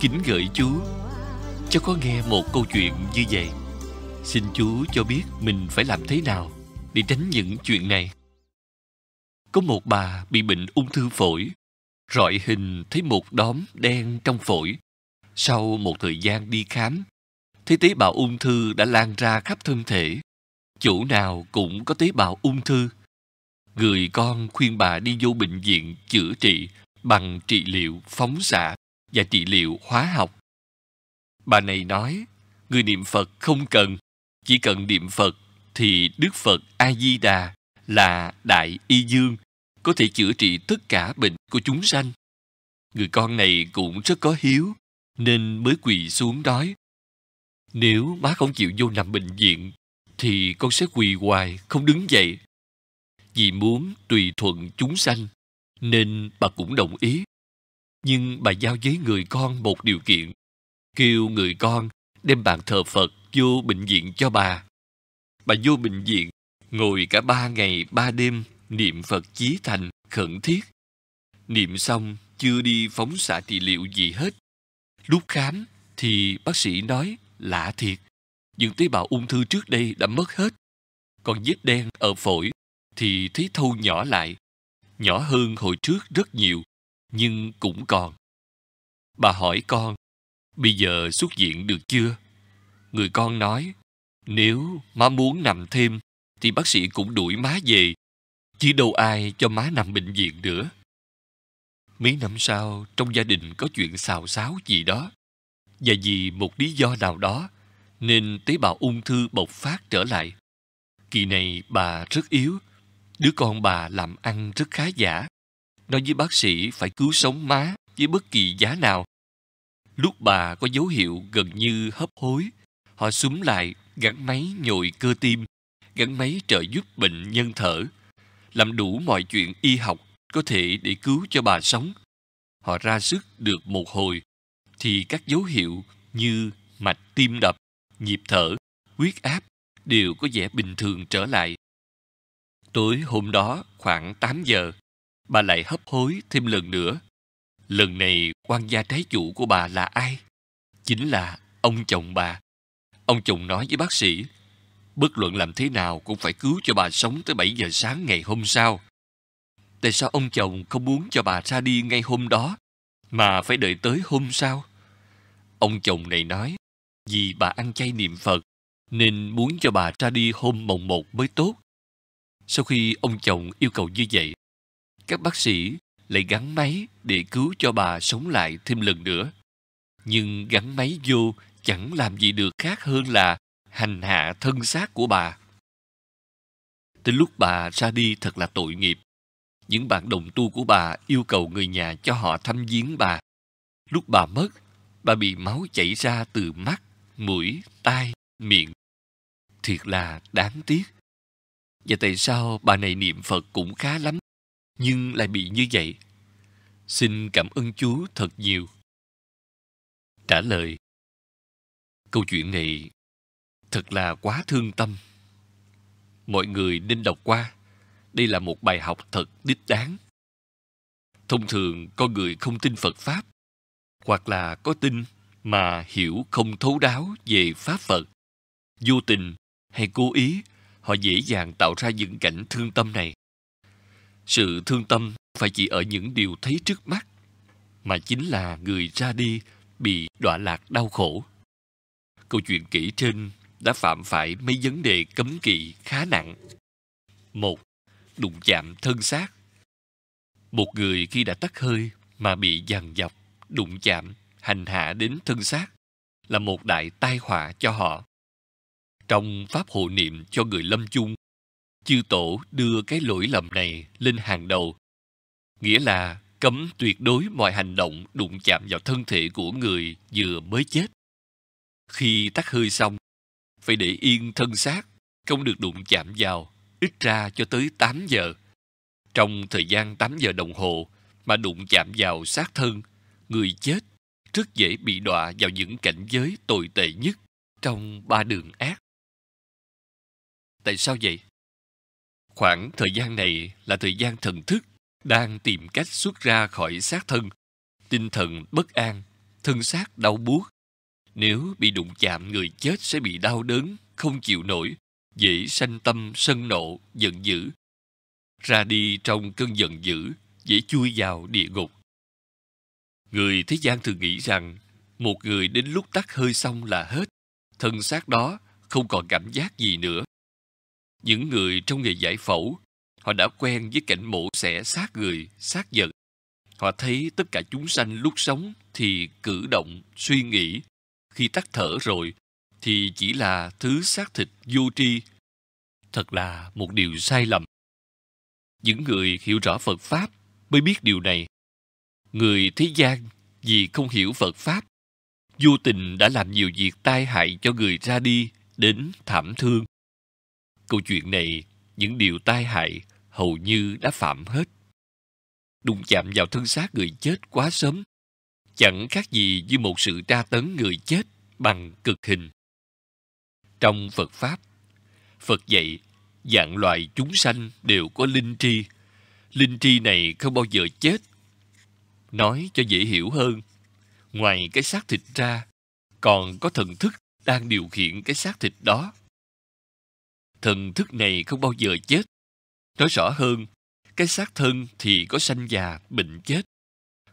kính gửi chú cho có nghe một câu chuyện như vậy, xin chú cho biết mình phải làm thế nào để tránh những chuyện này. Có một bà bị bệnh ung thư phổi, rọi hình thấy một đốm đen trong phổi. Sau một thời gian đi khám, thấy tế bào ung thư đã lan ra khắp thân thể. Chỗ nào cũng có tế bào ung thư. Người con khuyên bà đi vô bệnh viện chữa trị bằng trị liệu phóng xạ và trị liệu hóa học. Bà này nói, người niệm Phật không cần, chỉ cần niệm Phật thì Đức Phật A-di-đà là Đại Y Dương, có thể chữa trị tất cả bệnh của chúng sanh. Người con này cũng rất có hiếu, nên mới quỳ xuống nói, nếu má không chịu vô nằm bệnh viện, thì con sẽ quỳ hoài, không đứng dậy. Vì muốn tùy thuận chúng sanh, nên bà cũng đồng ý. Nhưng bà giao với người con một điều kiện, kêu người con đem bàn thờ Phật vô bệnh viện cho bà. Bà vô bệnh viện, ngồi cả ba ngày ba đêm niệm Phật chí thành khẩn thiết. Niệm xong chưa đi phóng xạ trị liệu gì hết. Lúc khám thì bác sĩ nói lạ thiệt. Những tế bào ung thư trước đây đã mất hết. Còn vết đen ở phổi thì thấy thâu nhỏ lại. Nhỏ hơn hồi trước rất nhiều, nhưng cũng còn. Bà hỏi con, bây giờ xuất viện được chưa? Người con nói, nếu má muốn nằm thêm, thì bác sĩ cũng đuổi má về, chứ đâu ai cho má nằm bệnh viện nữa. Mấy năm sau, trong gia đình có chuyện xào xáo gì đó, và vì một lý do nào đó, nên tế bào ung thư bộc phát trở lại. Kỳ này bà rất yếu, đứa con bà làm ăn rất khá giả. Nói với bác sĩ phải cứu sống má với bất kỳ giá nào. Lúc bà có dấu hiệu gần như hấp hối, họ súng lại gắn máy nhồi cơ tim, gắn máy trợ giúp bệnh nhân thở, làm đủ mọi chuyện y học có thể để cứu cho bà sống. Họ ra sức được một hồi, thì các dấu hiệu như mạch tim đập, nhịp thở, huyết áp đều có vẻ bình thường trở lại. Tối hôm đó khoảng 8 giờ, bà lại hấp hối thêm lần nữa. Lần này quan gia trái chủ của bà là ai? Chính là ông chồng bà. Ông chồng nói với bác sĩ, bất luận làm thế nào cũng phải cứu cho bà sống tới 7 giờ sáng ngày hôm sau. Tại sao ông chồng không muốn cho bà ra đi ngay hôm đó, mà phải đợi tới hôm sau? Ông chồng này nói, vì bà ăn chay niệm Phật, nên muốn cho bà ra đi hôm mồng một mới tốt. Sau khi ông chồng yêu cầu như vậy, các bác sĩ lại gắn máy để cứu cho bà sống lại thêm lần nữa. Nhưng gắn máy vô chẳng làm gì được khác hơn là hành hạ thân xác của bà. Tới lúc bà ra đi thật là tội nghiệp. Những bạn đồng tu của bà yêu cầu người nhà cho họ thăm viếng bà. Lúc bà mất, bà bị máu chảy ra từ mắt, mũi, tai, miệng. Thiệt là đáng tiếc. Và tại sao bà này niệm Phật cũng khá lắm, nhưng lại bị như vậy? Xin cảm ơn Chúa thật nhiều. Trả lời, Câu chuyện này thật là quá thương tâm. Mọi người nên đọc qua. Đây là một bài học thật đích đáng. Thông thường con người không tin Phật Pháp, hoặc là có tin mà hiểu không thấu đáo về Pháp Phật. Vô tình hay cố ý, họ dễ dàng tạo ra những cảnh thương tâm này. Sự thương tâm phải chỉ ở những điều thấy trước mắt, mà chính là người ra đi bị đọa lạc đau khổ. Câu chuyện kể trên đã phạm phải mấy vấn đề cấm kỵ khá nặng. Một, đụng chạm thân xác. Một người khi đã tắt hơi mà bị dằn dọc, đụng chạm, hành hạ đến thân xác là một đại tai họa cho họ. Trong pháp hộ niệm cho người lâm chung, chư tổ đưa cái lỗi lầm này lên hàng đầu. Nghĩa là cấm tuyệt đối mọi hành động đụng chạm vào thân thể của người vừa mới chết. Khi tắt hơi xong, phải để yên thân xác, không được đụng chạm vào, ít ra cho tới 8 giờ. Trong thời gian 8 giờ đồng hồ mà đụng chạm vào xác thân, người chết rất dễ bị đọa vào những cảnh giới tồi tệ nhất trong ba đường ác. Tại sao vậy? Khoảng thời gian này là thời gian thần thức đang tìm cách xuất ra khỏi xác thân. Tinh thần bất an, thân xác đau buốt. Nếu bị đụng chạm người chết sẽ bị đau đớn, không chịu nổi, dễ sanh tâm sân nộ, giận dữ. Ra đi trong cơn giận dữ, dễ chui vào địa ngục. Người thế gian thường nghĩ rằng một người đến lúc tắt hơi xong là hết, thân xác đó không còn cảm giác gì nữa. Những người trong nghề giải phẫu, họ đã quen với cảnh mổ xẻ xác người, xác vật. Họ thấy tất cả chúng sanh lúc sống thì cử động, suy nghĩ. Khi tắt thở rồi thì chỉ là thứ xác thịt vô tri. Thật là một điều sai lầm. Những người hiểu rõ Phật Pháp mới biết điều này. Người thế gian vì không hiểu Phật Pháp, vô tình đã làm nhiều việc tai hại cho người ra đi đến thảm thương. Câu chuyện này, những điều tai hại hầu như đã phạm hết. Đụng chạm vào thân xác người chết quá sớm, chẳng khác gì như một sự tra tấn người chết bằng cực hình. Trong Phật Pháp, Phật dạy dạng loài chúng sanh đều có linh tri. Linh tri này không bao giờ chết. Nói cho dễ hiểu hơn, ngoài cái xác thịt ra, còn có thần thức đang điều khiển cái xác thịt đó. Thần thức này không bao giờ chết. Nói rõ hơn, cái xác thân thì có sanh già, bệnh chết.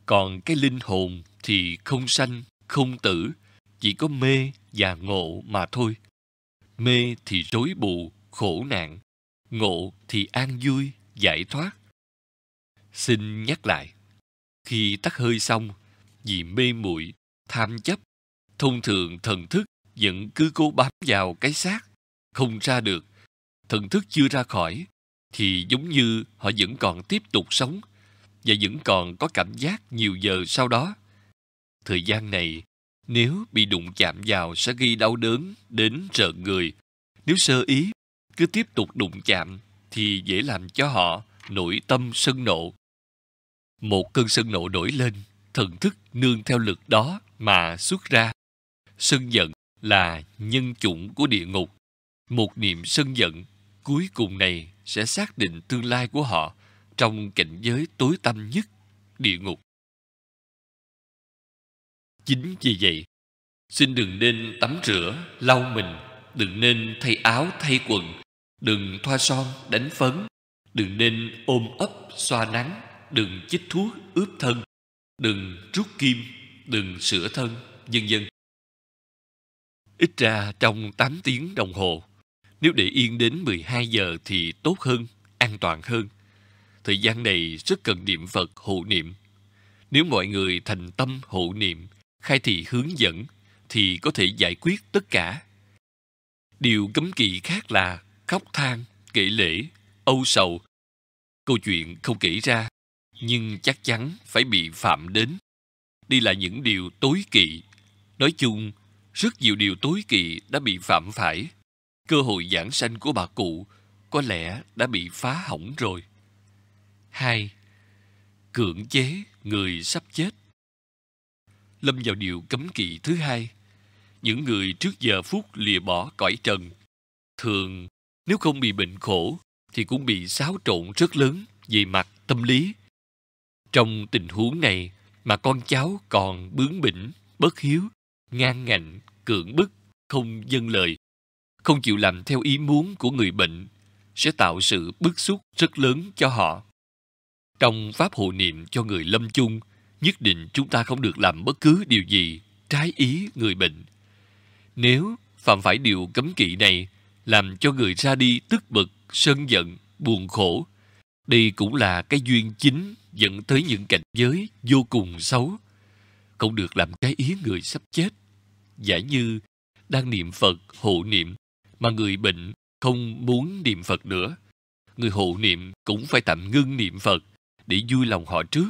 Còn cái linh hồn thì không sanh, không tử, chỉ có mê và ngộ mà thôi. Mê thì rối bù, khổ nạn. Ngộ thì an vui, giải thoát. Xin nhắc lại, khi tắt hơi xong, vì mê muội tham chấp, thông thường thần thức vẫn cứ cố bám vào cái xác, không ra được. Thần thức chưa ra khỏi, thì giống như họ vẫn còn tiếp tục sống và vẫn còn có cảm giác nhiều giờ sau đó. Thời gian này, nếu bị đụng chạm vào sẽ gây đau đớn đến rợn người. Nếu sơ ý, cứ tiếp tục đụng chạm thì dễ làm cho họ nổi tâm sân nộ. Một cơn sân nộ nổi lên, thần thức nương theo lực đó mà xuất ra. Sân giận là nhân chủng của địa ngục. Một niệm sân giận cuối cùng này sẽ xác định tương lai của họ trong cảnh giới tối tăm nhất, địa ngục. Chính vì vậy, xin đừng nên tắm rửa, lau mình, đừng nên thay áo, thay quần, đừng thoa son, đánh phấn, đừng nên ôm ấp, xoa nắng, đừng chích thuốc, ướp thân, đừng rút kim, đừng sửa thân, vân vân. Ít ra trong 8 tiếng đồng hồ, nếu để yên đến 12 giờ thì tốt hơn, an toàn hơn. Thời gian này rất cần niệm Phật hộ niệm. Nếu mọi người thành tâm hộ niệm, khai thị hướng dẫn, thì có thể giải quyết tất cả. Điều cấm kỵ khác là khóc than, kể lễ, âu sầu. Câu chuyện không kể ra, nhưng chắc chắn phải bị phạm đến. Đây là những điều tối kỵ. Nói chung, rất nhiều điều tối kỵ đã bị phạm phải. Cơ hội giảng sanh của bà cụ có lẽ đã bị phá hỏng rồi. Hai, cưỡng chế người sắp chết. Lâm vào điều cấm kỵ thứ hai. Những người trước giờ phút lìa bỏ cõi trần thường nếu không bị bệnh khổ thì cũng bị xáo trộn rất lớn về mặt tâm lý. Trong tình huống này mà con cháu còn bướng bỉnh, bất hiếu, ngang ngạnh, cưỡng bức, không dâng lời, không chịu làm theo ý muốn của người bệnh sẽ tạo sự bức xúc rất lớn cho họ. Trong pháp hộ niệm cho người lâm chung, nhất định chúng ta không được làm bất cứ điều gì trái ý người bệnh. Nếu phạm phải điều cấm kỵ này, làm cho người ra đi tức bực, sân giận, buồn khổ, đây cũng là cái duyên chính dẫn tới những cảnh giới vô cùng xấu. Không được làm cái ý người sắp chết. Giả như đang niệm Phật hộ niệm mà người bệnh không muốn niệm Phật nữa. Người hộ niệm cũng phải tạm ngưng niệm Phật để vui lòng họ trước,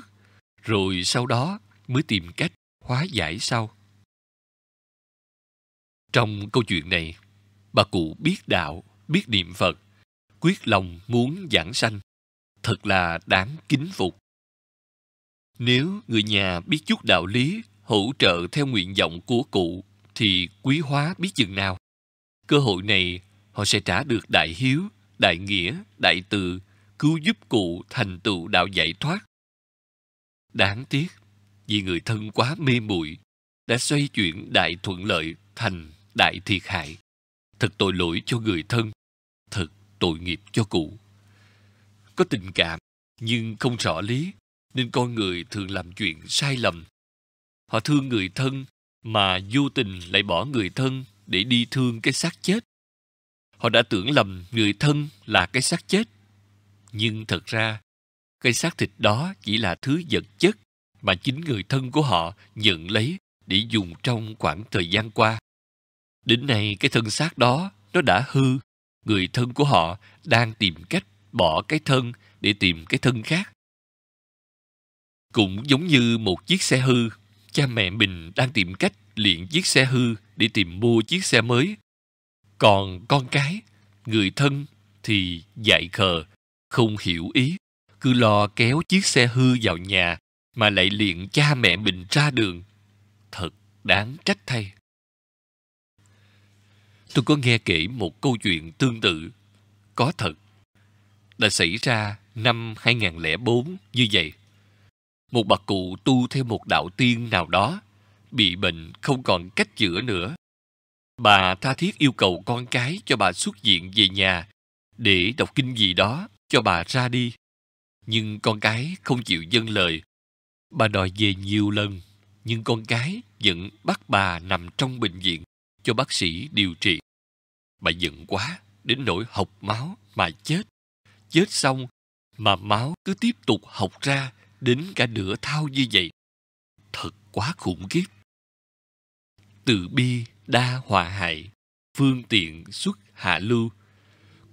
rồi sau đó mới tìm cách hóa giải sau. Trong câu chuyện này, bà cụ biết đạo, biết niệm Phật, quyết lòng muốn giảng sanh, thật là đáng kính phục. Nếu người nhà biết chút đạo lý, hỗ trợ theo nguyện vọng của cụ, thì quý hóa biết chừng nào. Cơ hội này họ sẽ trả được đại hiếu, đại nghĩa, đại từ, cứu giúp cụ thành tựu đạo giải thoát. Đáng tiếc, vì người thân quá mê muội đã xoay chuyển đại thuận lợi thành đại thiệt hại. Thật tội lỗi cho người thân, thật tội nghiệp cho cụ. Có tình cảm, nhưng không rõ lý, nên con người thường làm chuyện sai lầm. Họ thương người thân, mà vô tình lại bỏ người thân để đi thương cái xác chết. Họ đã tưởng lầm người thân là cái xác chết. Nhưng thật ra, cái xác thịt đó chỉ là thứ vật chất mà chính người thân của họ nhận lấy để dùng trong khoảng thời gian qua. Đến nay cái thân xác đó nó đã hư, người thân của họ đang tìm cách bỏ cái thân để tìm cái thân khác. Cũng giống như một chiếc xe hư, cha mẹ mình đang tìm cách liện chiếc xe hư để tìm mua chiếc xe mới. Còn con cái, người thân thì dại khờ, không hiểu ý, cứ lo kéo chiếc xe hư vào nhà mà lại liện cha mẹ mình ra đường. Thật đáng trách thay. Tôi có nghe kể một câu chuyện tương tự, có thật, đã xảy ra năm 2004 như vậy. Một bà cụ tu theo một đạo tiên nào đó, bị bệnh không còn cách chữa nữa. Bà tha thiết yêu cầu con cái cho bà xuất viện về nhà để đọc kinh gì đó cho bà ra đi. Nhưng con cái không chịu dâng lời. Bà đòi về nhiều lần, nhưng con cái vẫn bắt bà nằm trong bệnh viện cho bác sĩ điều trị. Bà giận quá, đến nỗi học máu mà chết. Chết xong mà máu cứ tiếp tục học ra đến cả nửa thao như vậy. Thật quá khủng khiếp. Từ bi đa hòa hại, phương tiện xuất hạ lưu.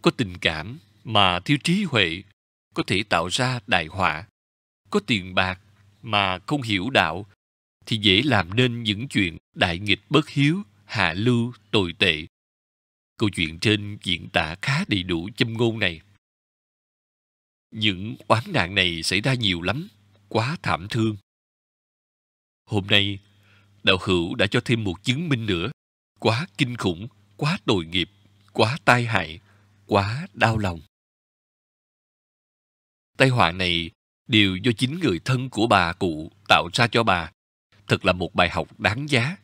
Có tình cảm mà thiếu trí huệ có thể tạo ra đại họa. Có tiền bạc mà không hiểu đạo thì dễ làm nên những chuyện đại nghịch bất hiếu, hạ lưu, tồi tệ. Câu chuyện trên diễn tả khá đầy đủ châm ngôn này. Những oán nạn này xảy ra nhiều lắm, quá thảm thương. Hôm nay, đạo hữu đã cho thêm một chứng minh nữa. Quá kinh khủng, quá tội nghiệp, quá tai hại, quá đau lòng. Tai họa này đều do chính người thân của bà cụ tạo ra cho bà. Thật là một bài học đáng giá.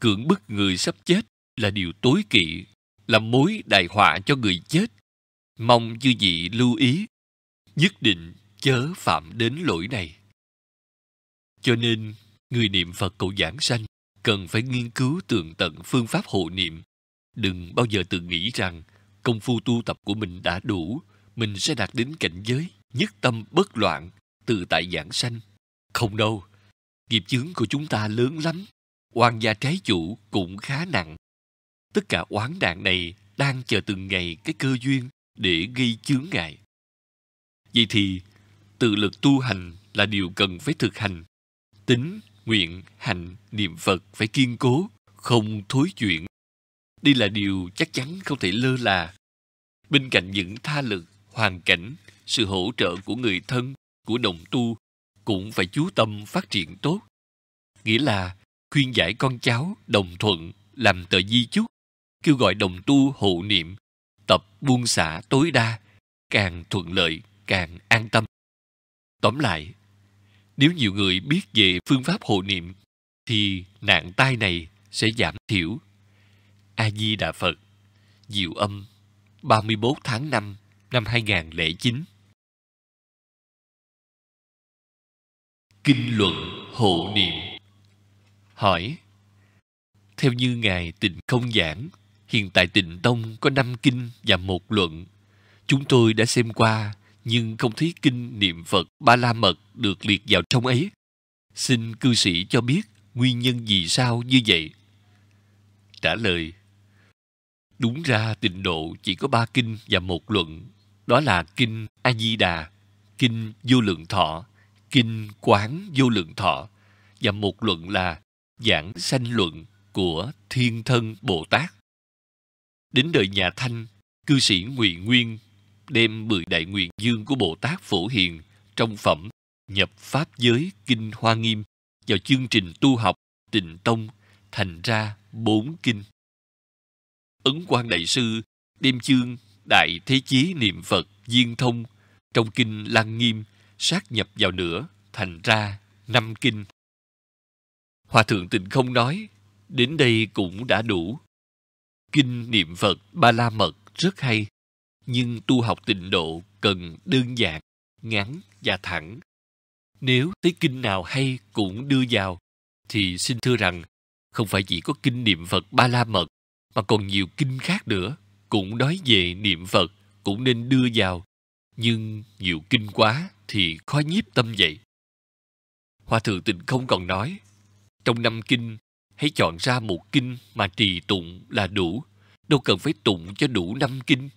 Cưỡng bức người sắp chết là điều tối kỵ, là mối đại họa cho người chết. Mong chư vị lưu ý, nhất định chớ phạm đến lỗi này. Cho nên, người niệm Phật cầu giảng sanh cần phải nghiên cứu tường tận phương pháp hộ niệm. Đừng bao giờ tự nghĩ rằng công phu tu tập của mình đã đủ, mình sẽ đạt đến cảnh giới nhất tâm bất loạn, tự tại giảng sanh. Không đâu, nghiệp chướng của chúng ta lớn lắm, oan gia trái chủ cũng khá nặng. Tất cả oán nạn này đang chờ từng ngày cái cơ duyên để gây chướng ngại. Vậy thì, tự lực tu hành là điều cần phải thực hành. Tính, nguyện, hành, niệm Phật phải kiên cố, không thối chuyển. Đây là điều chắc chắn không thể lơ là. Bên cạnh những tha lực, hoàn cảnh, sự hỗ trợ của người thân, của đồng tu cũng phải chú tâm phát triển tốt. Nghĩa là khuyên giải con cháu đồng thuận làm tờ di chúc, kêu gọi đồng tu hộ niệm, tập buông xả tối đa, càng thuận lợi càng an tâm. Tóm lại, nếu nhiều người biết về phương pháp hộ niệm thì nạn tai này sẽ giảm thiểu. A Di Đà Phật, Diệu Âm, 31 tháng 5 năm 2009. Kinh luận hộ niệm Hỏi Theo như Ngài Tịnh Không Giảng, hiện tại Tịnh Tông có năm kinh và một luận. Chúng tôi đã xem qua, nhưng không thấy kinh niệm Phật Ba La Mật được liệt vào trong ấy. Xin cư sĩ cho biết nguyên nhân vì sao như vậy? Trả lời Đúng ra tịnh độ chỉ có ba kinh và một luận. Đó là kinh A-di-đà, kinh vô lượng thọ, kinh quán vô lượng thọ và một luận là giảng sanh luận của thiên thân Bồ Tát. Đến đời nhà Thanh, cư sĩ Ngụy Nguyên đem mười đại nguyện dương của Bồ Tát Phổ Hiền trong phẩm nhập Pháp giới Kinh Hoa Nghiêm vào chương trình tu học Tịnh Tông thành ra bốn kinh. Ấn Quang Đại Sư đem chương Đại Thế Chí Niệm Phật Diên Thông trong kinh Lăng Nghiêm sát nhập vào nữa, thành ra năm kinh. Hòa Thượng Tịnh không nói, đến đây cũng đã đủ. Kinh niệm Phật Ba La Mật rất hay, nhưng tu học tịnh độ cần đơn giản, ngắn và thẳng. Nếu thấy kinh nào hay cũng đưa vào, thì xin thưa rằng không phải chỉ có kinh niệm Phật Ba La Mật, mà còn nhiều kinh khác nữa, cũng nói về niệm Phật, cũng nên đưa vào. Nhưng nhiều kinh quá thì khó nhiếp tâm vậy. Hòa Thượng Tịnh không còn nói, trong năm kinh, hãy chọn ra một kinh mà trì tụng là đủ, đâu cần phải tụng cho đủ năm kinh.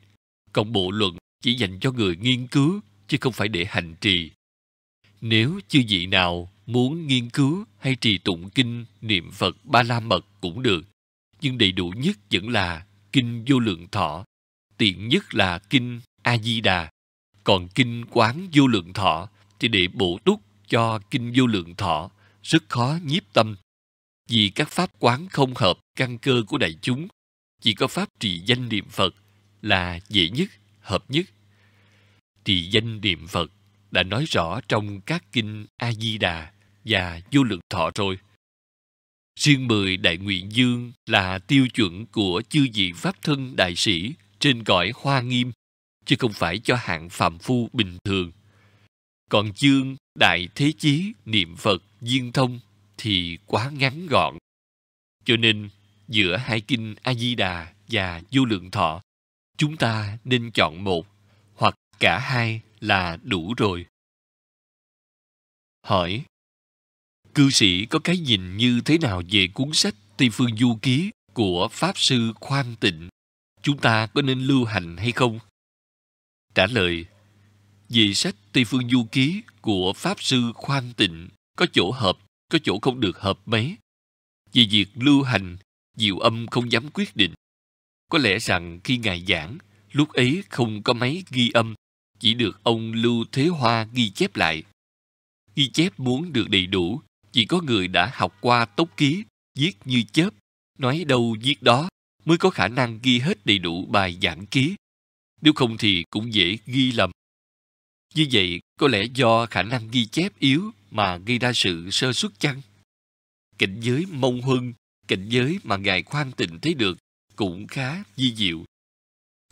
Còn bộ luận chỉ dành cho người nghiên cứu, chứ không phải để hành trì. Nếu chư vị nào muốn nghiên cứu hay trì tụng kinh niệm Phật Ba La Mật cũng được, nhưng đầy đủ nhất vẫn là kinh vô lượng thọ, tiện nhất là kinh A Di Đà, còn kinh quán vô lượng thọ thì để bổ túc cho kinh vô lượng thọ rất khó nhiếp tâm vì các pháp quán không hợp căn cơ của đại chúng chỉ có pháp trì danh niệm phật là dễ nhất, hợp nhất. Trì danh niệm phật đã nói rõ trong các kinh a di đà và vô lượng thọ rồi. Riêng mười đại nguyện dương là tiêu chuẩn của chư vị pháp thân đại sĩ trên cõi hoa nghiêm, chứ không phải cho hạng phàm phu bình thường. Còn chương đại thế chí niệm phật viên thông thì quá ngắn gọn. Cho nên giữa hai kinh a di đà và vô lượng thọ chúng ta nên chọn một hoặc cả hai là đủ rồi. Hỏi, cư sĩ có cái nhìn như thế nào về cuốn sách tây phương du ký của pháp sư khoan tịnh? Chúng ta có nên lưu hành hay không? Trả lời về sách tây phương du ký của pháp sư khoan tịnh có chỗ hợp, có chỗ không được hợp mấy. Về việc lưu hành, diệu âm không dám quyết định có lẽ rằng khi ngài giảng, lúc ấy không có máy ghi âm, chỉ được ông lưu thế hoa ghi chép lại. Ghi chép muốn được đầy đủ, chỉ có người đã học qua tốc ký, viết như chớp, nói đâu viết đó, mới có khả năng ghi hết đầy đủ bài giảng ký. Nếu không thì cũng dễ ghi lầm. Như vậy, có lẽ do khả năng ghi chép yếu mà gây ra sự sơ xuất chăng? Cảnh giới mông huân, cảnh giới mà ngài khoan tịnh thấy được cũng khá di diệu.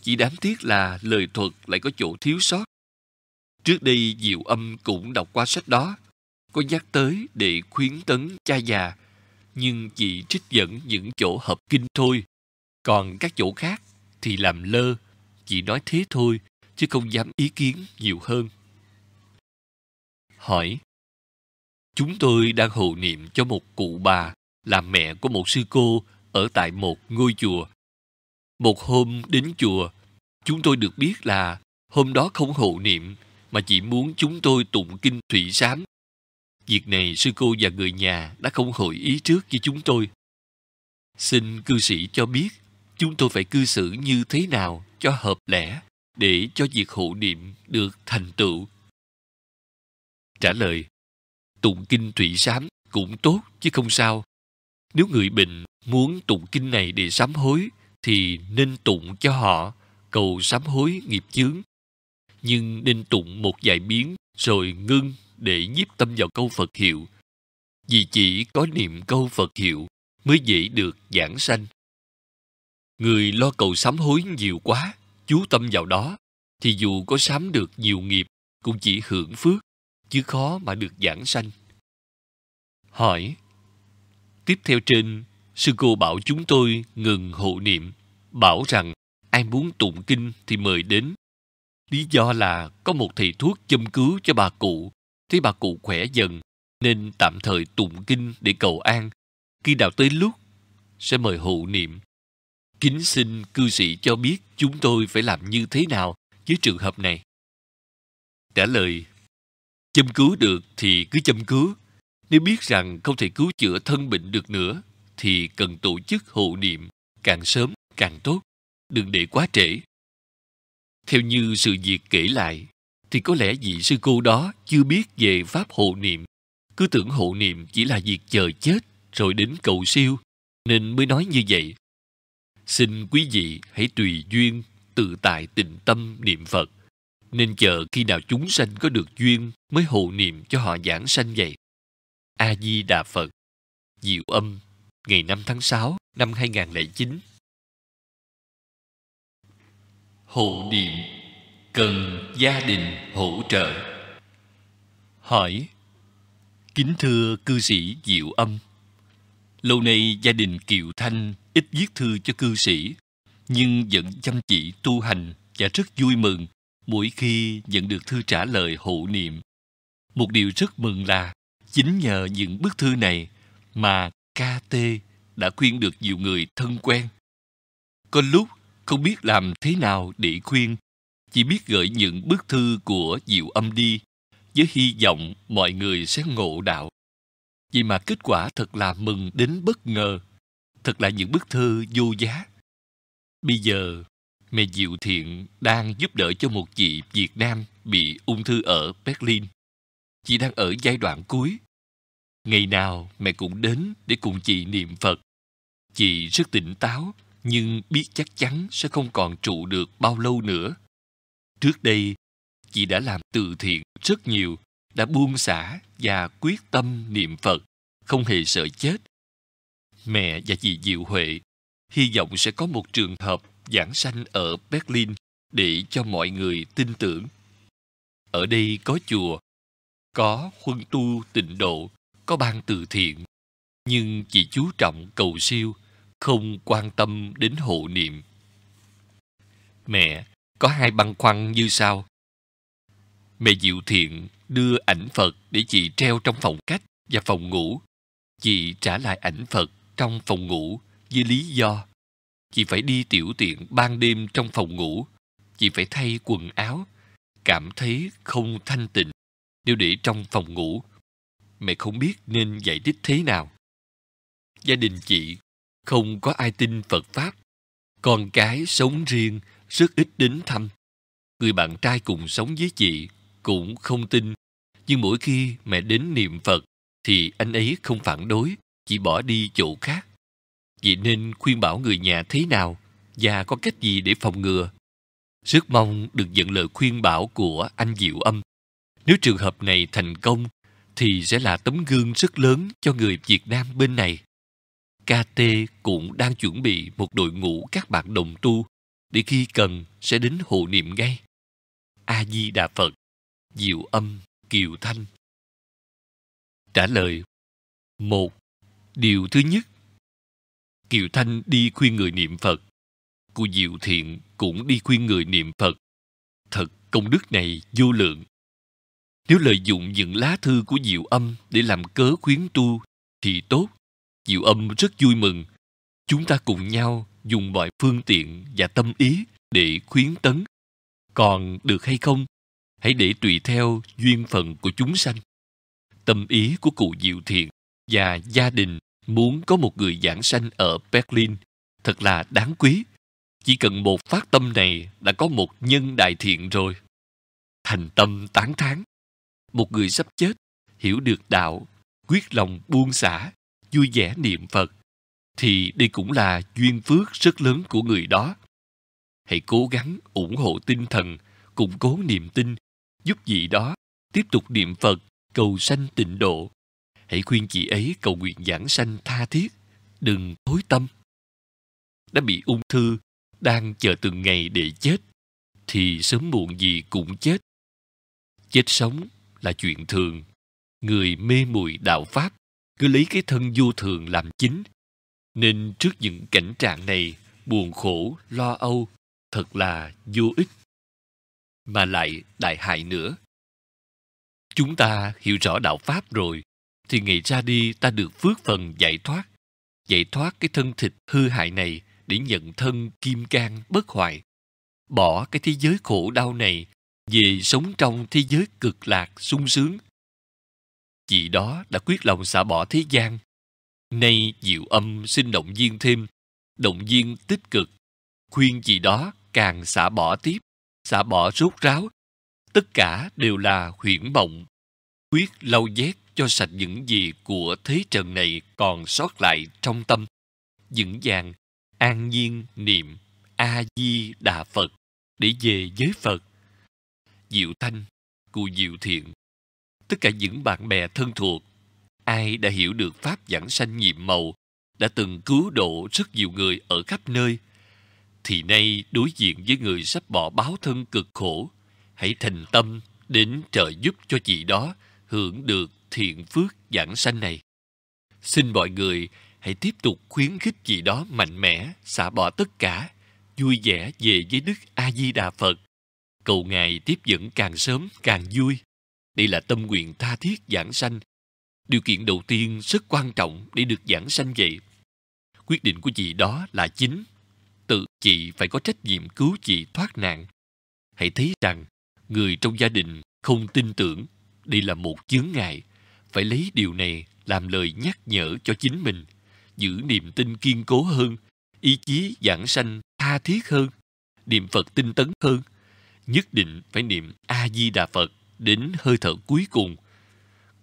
Chỉ đáng tiếc là lời thuật lại có chỗ thiếu sót. Trước đây diệu âm cũng đọc qua sách đó, có nhắc tới để khuyến tấn cha già, nhưng chỉ trích dẫn những chỗ hợp kinh thôi. Còn các chỗ khác thì làm lơ, chỉ nói thế thôi, chứ không dám ý kiến nhiều hơn. Hỏi, chúng tôi đang hộ niệm cho một cụ bà là mẹ của một sư cô ở tại một ngôi chùa một hôm đến chùa, chúng tôi được biết là hôm đó không hộ niệm, mà chỉ muốn chúng tôi tụng kinh thủy sám. Việc này sư cô và người nhà đã không hội ý trước với chúng tôi. Xin cư sĩ cho biết, chúng tôi phải cư xử như thế nào cho hợp lẽ để cho việc hộ niệm được thành tựu. Trả lời, tụng kinh thủy sám cũng tốt chứ không sao. Nếu người bệnh muốn tụng kinh này để sám hối thì nên tụng cho họ cầu sám hối nghiệp chướng. Nhưng nên tụng một vài biến rồi ngưng để nhiếp tâm vào câu phật hiệu. Vì chỉ có niệm câu phật hiệu mới dễ được giảng sanh. Người lo cầu sám hối nhiều quá, chú tâm vào đó, thì dù có sám được nhiều nghiệp cũng chỉ hưởng phước, chứ khó mà được giảng sanh. Hỏi, tiếp theo trên sư cô bảo chúng tôi ngừng hộ niệm, bảo rằng ai muốn tụng kinh thì mời đến. Lý do là có một thầy thuốc châm cứu cho bà cụ. Thấy bà cụ khỏe dần, nên tạm thời tụng kinh để cầu an. Khi nào tới lúc, sẽ mời hộ niệm. Kính xin cư sĩ cho biết chúng tôi phải làm như thế nào với trường hợp này. Trả lời, châm cứu được thì cứ châm cứu. Nếu biết rằng không thể cứu chữa thân bệnh được nữa thì cần tổ chức hộ niệm càng sớm càng tốt, đừng để quá trễ. Theo như sự việc kể lại, thì có lẽ vị sư cô đó chưa biết về pháp hộ niệm. Cứ tưởng hộ niệm chỉ là việc chờ chết rồi đến cầu siêu, nên mới nói như vậy. Xin quý vị hãy tùy duyên, tự tại tịnh tâm niệm phật, nên chờ khi nào chúng sanh có được duyên mới hộ niệm cho họ giảng sanh vậy. A-di-đà Phật. Diệu âm ngày 5 tháng 6 năm 2009 Hộ niệm cần gia đình hỗ trợ Hỏi, Kính thưa cư sĩ Diệu Âm, Lâu nay gia đình Kiều Thanh ít viết thư cho cư sĩ, nhưng vẫn chăm chỉ tu hành và rất vui mừng mỗi khi nhận được thư trả lời hộ niệm. Một điều rất mừng là chính nhờ những bức thư này mà KT đã khuyên được nhiều người thân quen. Có lúc không biết làm thế nào để khuyên, chỉ biết gửi những bức thư của Diệu Âm đi với hy vọng mọi người sẽ ngộ đạo. Vì mà kết quả thật là mừng đến bất ngờ. Thật là những bức thư vô giá. Bây giờ, mẹ Diệu Thiện đang giúp đỡ cho một chị Việt Nam bị ung thư ở Berlin. Chị đang ở giai đoạn cuối. Ngày nào mẹ cũng đến để cùng chị niệm Phật. Chị rất tỉnh táo, nhưng biết chắc chắn sẽ không còn trụ được bao lâu nữa. Trước đây, chị đã làm từ thiện rất nhiều, đã buông xả và quyết tâm niệm Phật, không hề sợ chết. Mẹ và chị Diệu Huệ hy vọng sẽ có một trường hợp giảng sanh ở Berlin để cho mọi người tin tưởng. Ở đây có chùa, có huân tu tịnh độ, có ban từ thiện, nhưng chỉ chú trọng cầu siêu, không quan tâm đến hộ niệm. Mẹ có hai băn khoăn như sau. Mẹ Diệu Thiện đưa ảnh Phật để chị treo trong phòng khách và phòng ngủ. Chị trả lại ảnh Phật trong phòng ngủ với lý do chị phải đi tiểu tiện ban đêm trong phòng ngủ chị phải thay quần áo cảm thấy không thanh tịnh nếu để trong phòng ngủ mẹ không biết nên giải thích thế nào. Gia đình chị không có ai tin phật pháp. Con cái sống riêng rất ít đến thăm. Người bạn trai cùng sống với chị cũng không tin. Nhưng mỗi khi mẹ đến niệm phật thì anh ấy không phản đối chỉ bỏ đi chỗ khác. Vậy nên khuyên bảo người nhà thế nào và có cách gì để phòng ngừa? Rất mong được nhận lời khuyên bảo của anh Diệu Âm. Nếu trường hợp này thành công, thì sẽ là tấm gương rất lớn cho người Việt Nam bên này. KT cũng đang chuẩn bị một đội ngũ các bạn đồng tu để khi cần sẽ đến hộ niệm ngay. A Di Đà Phật, Diệu Âm, Kiều Thanh. Trả lời một Điều thứ nhất Kiều Thanh đi khuyên người niệm Phật. Cô Diệu Thiện cũng đi khuyên người niệm Phật. Thật công đức này vô lượng. Nếu lợi dụng những lá thư của Diệu Âm để làm cớ khuyến tu thì tốt. Diệu Âm rất vui mừng. Chúng ta cùng nhau dùng mọi phương tiện và tâm ý để khuyến tấn. Còn được hay không, hãy để tùy theo duyên phận của chúng sanh. Tâm ý của cụ Diệu Thiện và gia đình muốn có một người giảng sanh ở Berlin thật là đáng quý. Chỉ cần một phát tâm này đã có một nhân đại thiện rồi. Thành tâm tán thán. Một người sắp chết, hiểu được đạo, quyết lòng buông xả, vui vẻ niệm Phật, thì đây cũng là duyên phước rất lớn của người đó. Hãy cố gắng ủng hộ tinh thần, củng cố niềm tin, giúp vị đó tiếp tục niệm Phật, cầu sanh tịnh độ. Hãy khuyên chị ấy cầu nguyện giảng sanh tha thiết đừng thối tâm. Đã bị ung thư đang chờ từng ngày để chết thì sớm muộn gì cũng chết. Chết sống là chuyện thường. Người mê muội đạo pháp, cứ lấy cái thân vô thường làm chính. Nên trước những cảnh trạng này, buồn khổ, lo âu, thật là vô ích. Mà lại đại hại nữa. Chúng ta hiểu rõ đạo pháp rồi, thì ngày ra đi ta được phước phần giải thoát. Giải thoát cái thân thịt hư hại này để nhận thân kim cang bất hoại. Bỏ cái thế giới khổ đau này về sống trong thế giới cực lạc, sung sướng chị đó đã quyết lòng xả bỏ thế gian. Nay diệu âm xin động viên thêm, động viên tích cực, khuyên chị đó càng xả bỏ tiếp, xả bỏ rốt ráo. Tất cả đều là huyễn mộng quyết lau vét cho sạch những gì của thế trần này còn sót lại trong tâm. Vững vàng, an nhiên niệm a di đà phật để về với phật. Diệu Thanh, cô Diệu Thiện, tất cả những bạn bè thân thuộc, ai đã hiểu được Pháp giảng sanh nhiệm màu, đã từng cứu độ rất nhiều người ở khắp nơi, thì nay đối diện với người sắp bỏ báo thân cực khổ, hãy thành tâm đến trợ giúp cho chị đó hưởng được thiện phước giảng sanh này. Xin mọi người hãy tiếp tục khuyến khích chị đó mạnh mẽ, xả bỏ tất cả, vui vẻ về với Đức A-di-đà Phật. Cầu Ngài tiếp dẫn càng sớm càng vui. Đây là tâm nguyện tha thiết giảng sanh. Điều kiện đầu tiên rất quan trọng để được giảng sanh vậy. Quyết định của chị đó là chính. Tự chị phải có trách nhiệm cứu chị thoát nạn. Hãy thấy rằng, người trong gia đình không tin tưởng, đây là một chướng ngại phải lấy điều này làm lời nhắc nhở cho chính mình, giữ niềm tin kiên cố hơn, ý chí giảng sanh tha thiết hơn, niệm phật tinh tấn hơn nhất định phải niệm a di đà phật đến hơi thở cuối cùng.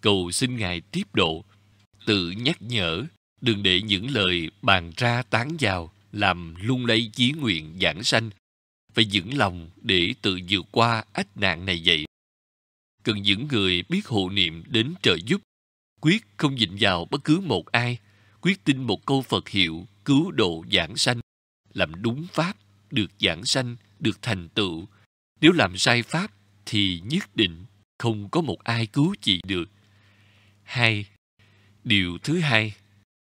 Cầu xin ngài tiếp độ, tự nhắc nhở, đừng để những lời bàn ra tán vào, làm lung lay chí nguyện giảng sanh. Phải vững lòng để tự vượt qua ách nạn này vậy. Cần những người biết hộ niệm đến trợ giúp. Quyết không dịnh vào bất cứ một ai. Quyết tin một câu phật hiệu, cứu độ giảng sanh. Làm đúng pháp, được giảng sanh, được thành tựu nếu làm sai pháp thì nhất định không có một ai cứu chị được. Hai, điều thứ hai,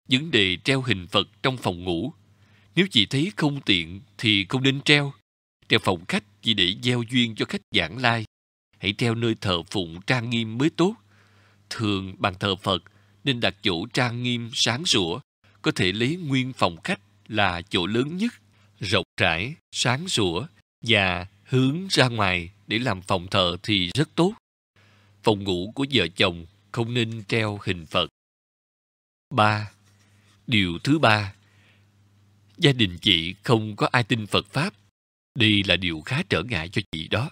vấn đề treo hình phật trong phòng ngủ. Nếu chị thấy không tiện thì không nên treo. Treo phòng khách chỉ để gieo duyên cho khách giảng lai. Hãy treo nơi thờ phụng trang nghiêm mới tốt. Thường bàn thờ phật nên đặt chỗ trang nghiêm sáng sủa, có thể lấy nguyên phòng khách là chỗ lớn nhất, rộng rãi, sáng sủa và hướng ra ngoài để làm phòng thờ thì rất tốt. Phòng ngủ của vợ chồng không nên treo hình phật. Ba, điều thứ ba, gia đình chị không có ai tin phật pháp. Đây là điều khá trở ngại cho chị đó.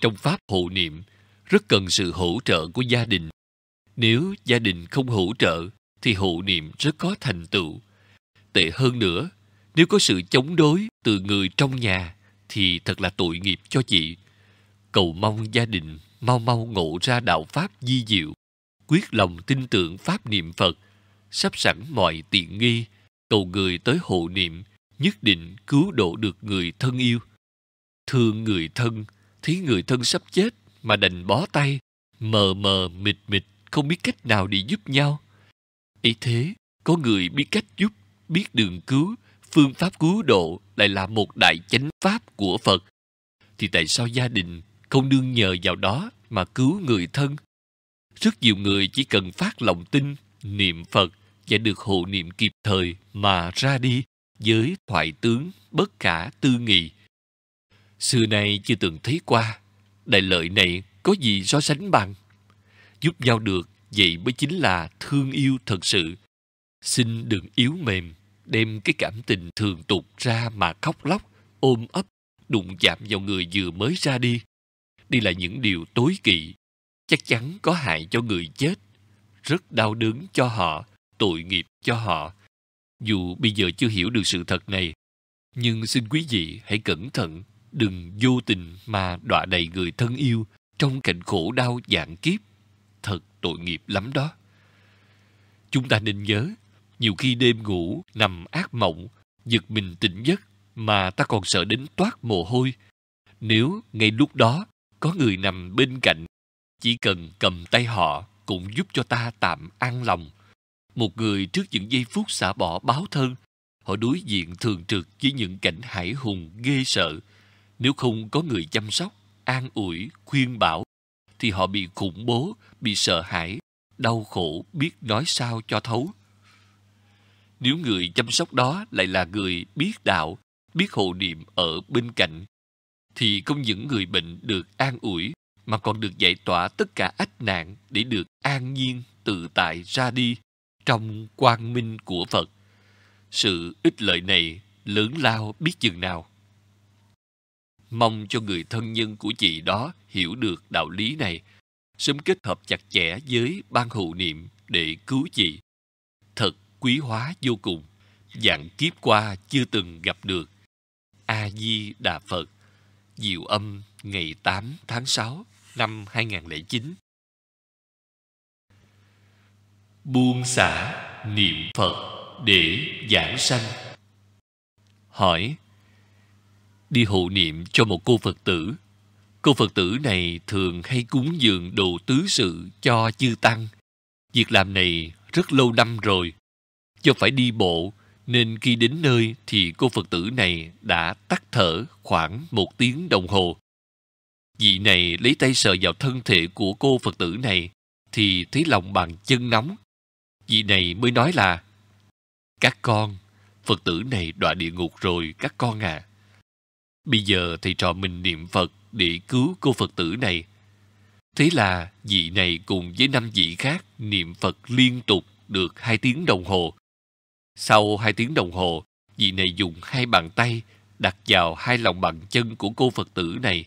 Trong pháp hộ niệm, rất cần sự hỗ trợ của gia đình. Nếu gia đình không hỗ trợ, thì hộ niệm rất có thành tựu. Tệ hơn nữa, nếu có sự chống đối từ người trong nhà thì thật là tội nghiệp cho chị. Cầu mong gia đình mau mau ngộ ra đạo pháp di diệu, quyết lòng tin tưởng pháp niệm phật, sắp sẵn mọi tiện nghi, cầu người tới hộ niệm, nhất định cứu độ được người thân yêu. Thương người thân, thấy người thân sắp chết mà đành bó tay, mờ mờ mịt mịt, không biết cách nào để giúp nhau. Ấy thế, có người biết cách giúp, biết đường cứu phương pháp cứu độ lại là một đại chánh pháp của phật. Thì tại sao gia đình không nương nhờ vào đó mà cứu người thân? Rất nhiều người chỉ cần phát lòng tin, niệm phật và được hộ niệm kịp thời mà ra đi với thoại tướng bất khả tư nghị. Xưa nay chưa từng thấy qua, đại lợi này có gì so sánh bằng? Giúp nhau được vậy mới chính là thương yêu thật sự. Xin đừng yếu mềm đem cái cảm tình thường tục ra mà khóc lóc, ôm ấp, đụng chạm vào người vừa mới ra đi. Đây là những điều tối kỵ, chắc chắn có hại cho người chết. Rất đau đớn cho họ, tội nghiệp cho họ. Dù bây giờ chưa hiểu được sự thật này, nhưng xin quý vị hãy cẩn thận, đừng vô tình mà đọa đầy người thân yêu trong cảnh khổ đau dạng kiếp. Thật tội nghiệp lắm đó. Chúng ta nên nhớ nhiều khi đêm ngủ nằm ác mộng, giật mình tỉnh giấc mà ta còn sợ đến toát mồ hôi. Nếu ngay lúc đó có người nằm bên cạnh, chỉ cần cầm tay họ cũng giúp cho ta tạm an lòng. Một người trước những giây phút xả bỏ báo thân, họ đối diện thường trực với những cảnh hải hùng ghê sợ. Nếu không có người chăm sóc, an ủi, khuyên bảo, thì họ bị khủng bố, bị sợ hãi, đau khổ biết nói sao cho thấu nếu người chăm sóc đó lại là người biết đạo, biết hộ niệm ở bên cạnh, thì không những người bệnh được an ủi, mà còn được giải tỏa tất cả ách nạn để được an nhiên tự tại ra đi trong quang minh của phật. Sự ích lợi này lớn lao biết chừng nào. Mong cho người thân nhân của chị đó hiểu được đạo lý này, sớm kết hợp chặt chẽ với ban hộ niệm để cứu chị quý hóa vô cùng dạng kiếp qua chưa từng gặp được a di đà phật, diệu âm, ngày 8 tháng 6 năm 2009. Buông xả niệm Phật để giảng sanh. Hỏi, Đi hộ niệm cho một cô Phật tử. Cô Phật tử này thường hay cúng dường đồ tứ sự cho chư Tăng. Việc làm này rất lâu năm rồi. Do phải đi bộ nên khi đến nơi thì cô Phật tử này đã tắt thở khoảng một tiếng đồng hồ. Vị này lấy tay sờ vào thân thể của cô Phật tử này thì thấy lòng bàn chân nóng. Vị này mới nói là Các con, Phật tử này đọa địa ngục rồi các con à. Bây giờ thầy trò mình niệm Phật để cứu cô Phật tử này. Thế là vị này cùng với năm vị khác niệm Phật liên tục được hai tiếng đồng hồ sau hai tiếng đồng hồ, vị này dùng hai bàn tay đặt vào hai lòng bàn chân của cô Phật tử này,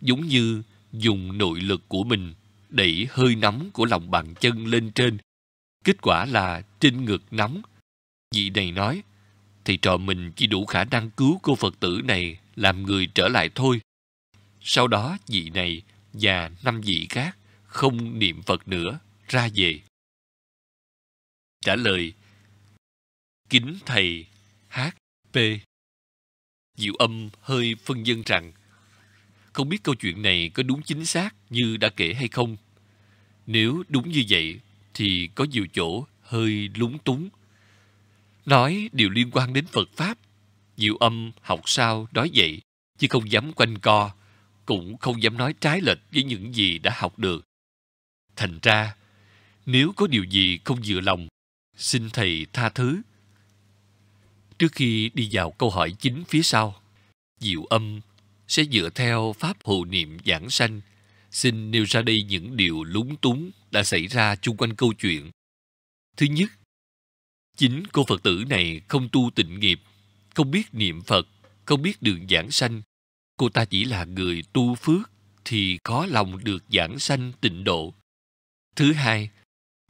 giống như dùng nội lực của mình đẩy hơi nóng của lòng bàn chân lên trên. Kết quả là trên ngực nóng. Vị này nói, thì trò mình chỉ đủ khả năng cứu cô Phật tử này làm người trở lại thôi. Sau đó vị này và năm vị khác không niệm Phật nữa, ra về. Trả lời Kính thầy H.P. Diệu âm hơi phân dân rằng không biết câu chuyện này có đúng chính xác như đã kể hay không. Nếu đúng như vậy thì có nhiều chỗ hơi lúng túng. Nói điều liên quan đến Phật Pháp, Diệu âm học sao nói vậy, chứ không dám quanh co, cũng không dám nói trái lệch với những gì đã học được. Thành ra, nếu có điều gì không vừa lòng, xin thầy tha thứ Trước khi đi vào câu hỏi chính phía sau, Diệu âm sẽ dựa theo pháp hộ niệm giảng sanh, xin nêu ra đây những điều lúng túng đã xảy ra chung quanh câu chuyện. Thứ nhất, chính cô Phật tử này không tu tịnh nghiệp, không biết niệm Phật, không biết đường giảng sanh. Cô ta chỉ là người tu phước thì khó lòng được giảng sanh tịnh độ. Thứ hai,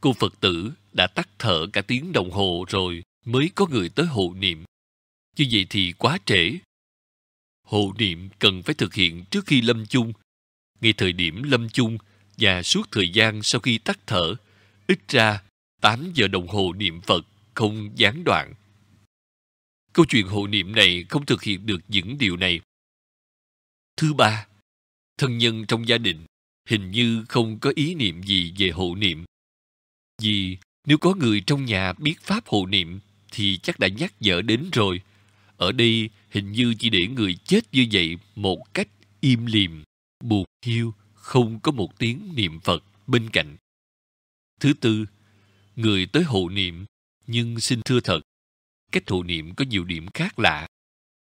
cô Phật tử đã tắt thở cả tiếng đồng hồ rồi mới có người tới hộ niệm. Như vậy thì quá trễ. Hộ niệm cần phải thực hiện trước khi lâm chung. Ngay thời điểm lâm chung và suốt thời gian sau khi tắt thở, ít ra 8 giờ đồng hồ niệm Phật không gián đoạn. Câu chuyện hộ niệm này không thực hiện được những điều này. Thứ ba, thân nhân trong gia đình hình như không có ý niệm gì về hộ niệm. Vì nếu có người trong nhà biết pháp hộ niệm thì chắc đã nhắc nhở đến rồi. Ở đây hình như chỉ để người chết như vậy một cách im lìm, buộc hiu, không có một tiếng niệm Phật bên cạnh. Thứ tư, người tới hộ niệm, nhưng xin thưa thật, cách hộ niệm có nhiều điểm khác lạ.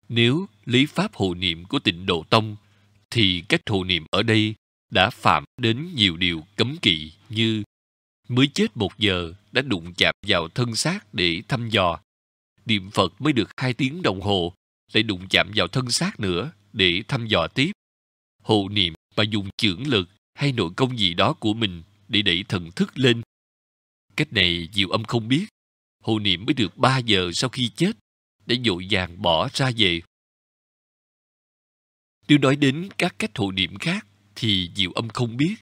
Nếu lý pháp hộ niệm của tịnh độ tông, thì cách hộ niệm ở đây đã phạm đến nhiều điều cấm kỵ như mới chết một giờ đã đụng chạm vào thân xác để thăm dò. Niệm Phật mới được hai tiếng đồng hồ, lại đụng chạm vào thân xác nữa để thăm dò tiếp. Hộ niệm và dùng chưởng lực hay nội công gì đó của mình để đẩy thần thức lên. Cách này Diệu Âm không biết. Hộ niệm mới được ba giờ sau khi chết, để dội vàng bỏ ra về. Nếu nói đến các cách hộ niệm khác, thì Diệu Âm không biết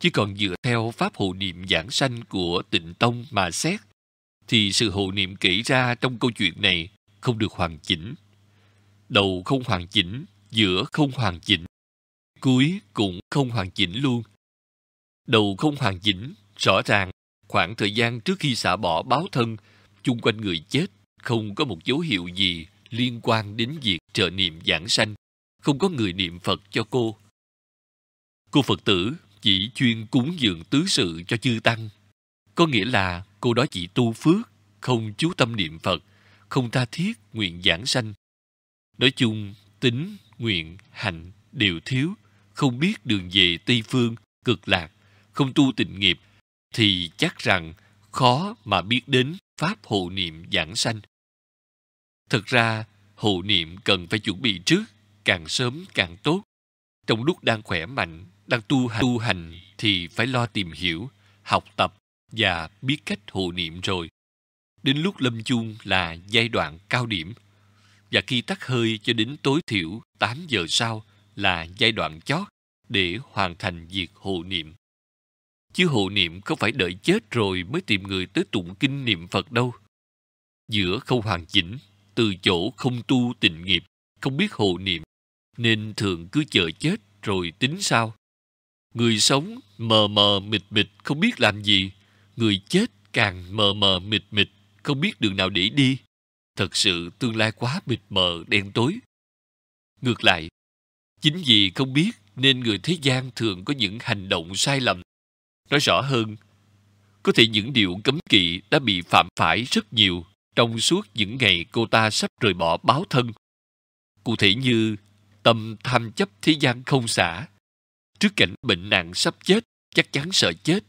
chứ còn dựa theo pháp hộ niệm giảng sanh của tịnh tông mà xét thì sự hộ niệm kể ra trong câu chuyện này không được hoàn chỉnh đầu không hoàn chỉnh, giữa không hoàn chỉnh, cuối cũng không hoàn chỉnh luôn đầu không hoàn chỉnh, rõ ràng, khoảng thời gian trước khi xả bỏ báo thân, chung quanh người chết không có một dấu hiệu gì liên quan đến việc trợ niệm giảng sanh, không có người niệm phật cho cô cô phật tử chỉ chuyên cúng dường tứ sự cho chư tăng. Có nghĩa là cô đó chỉ tu phước, không chú tâm niệm Phật, không tha thiết nguyện giảng sanh. Nói chung, tính, nguyện, hành đều thiếu, không biết đường về Tây Phương, cực lạc, không tu tịnh nghiệp, thì chắc rằng khó mà biết đến Pháp hộ niệm giảng sanh. Thật ra, hộ niệm cần phải chuẩn bị trước, càng sớm càng tốt. Trong lúc đang khỏe mạnh, đang tu hành, tu hành thì phải lo tìm hiểu, học tập và biết cách hộ niệm rồi. Đến lúc lâm chung là giai đoạn cao điểm. Và khi tắt hơi cho đến tối thiểu 8 giờ sau là giai đoạn chót để hoàn thành việc hộ niệm. Chứ hộ niệm không phải đợi chết rồi mới tìm người tới tụng kinh niệm Phật đâu. Giữa không hoàn chỉnh, từ chỗ không tu tịnh nghiệp, không biết hộ niệm, nên thường cứ chờ chết rồi tính sao. Người sống mờ mờ mịt mịt không biết làm gì, người chết càng mờ mờ mịt mịt không biết đường nào để đi. Thật sự tương lai quá mịt mờ đen tối. Ngược lại, chính vì không biết nên người thế gian thường có những hành động sai lầm. Nói rõ hơn, có thể những điều cấm kỵ đã bị phạm phải rất nhiều trong suốt những ngày cô ta sắp rời bỏ báo thân. Cụ thể như tâm tham chấp thế gian không xả, trước cảnh bệnh nặng sắp chết, chắc chắn sợ chết,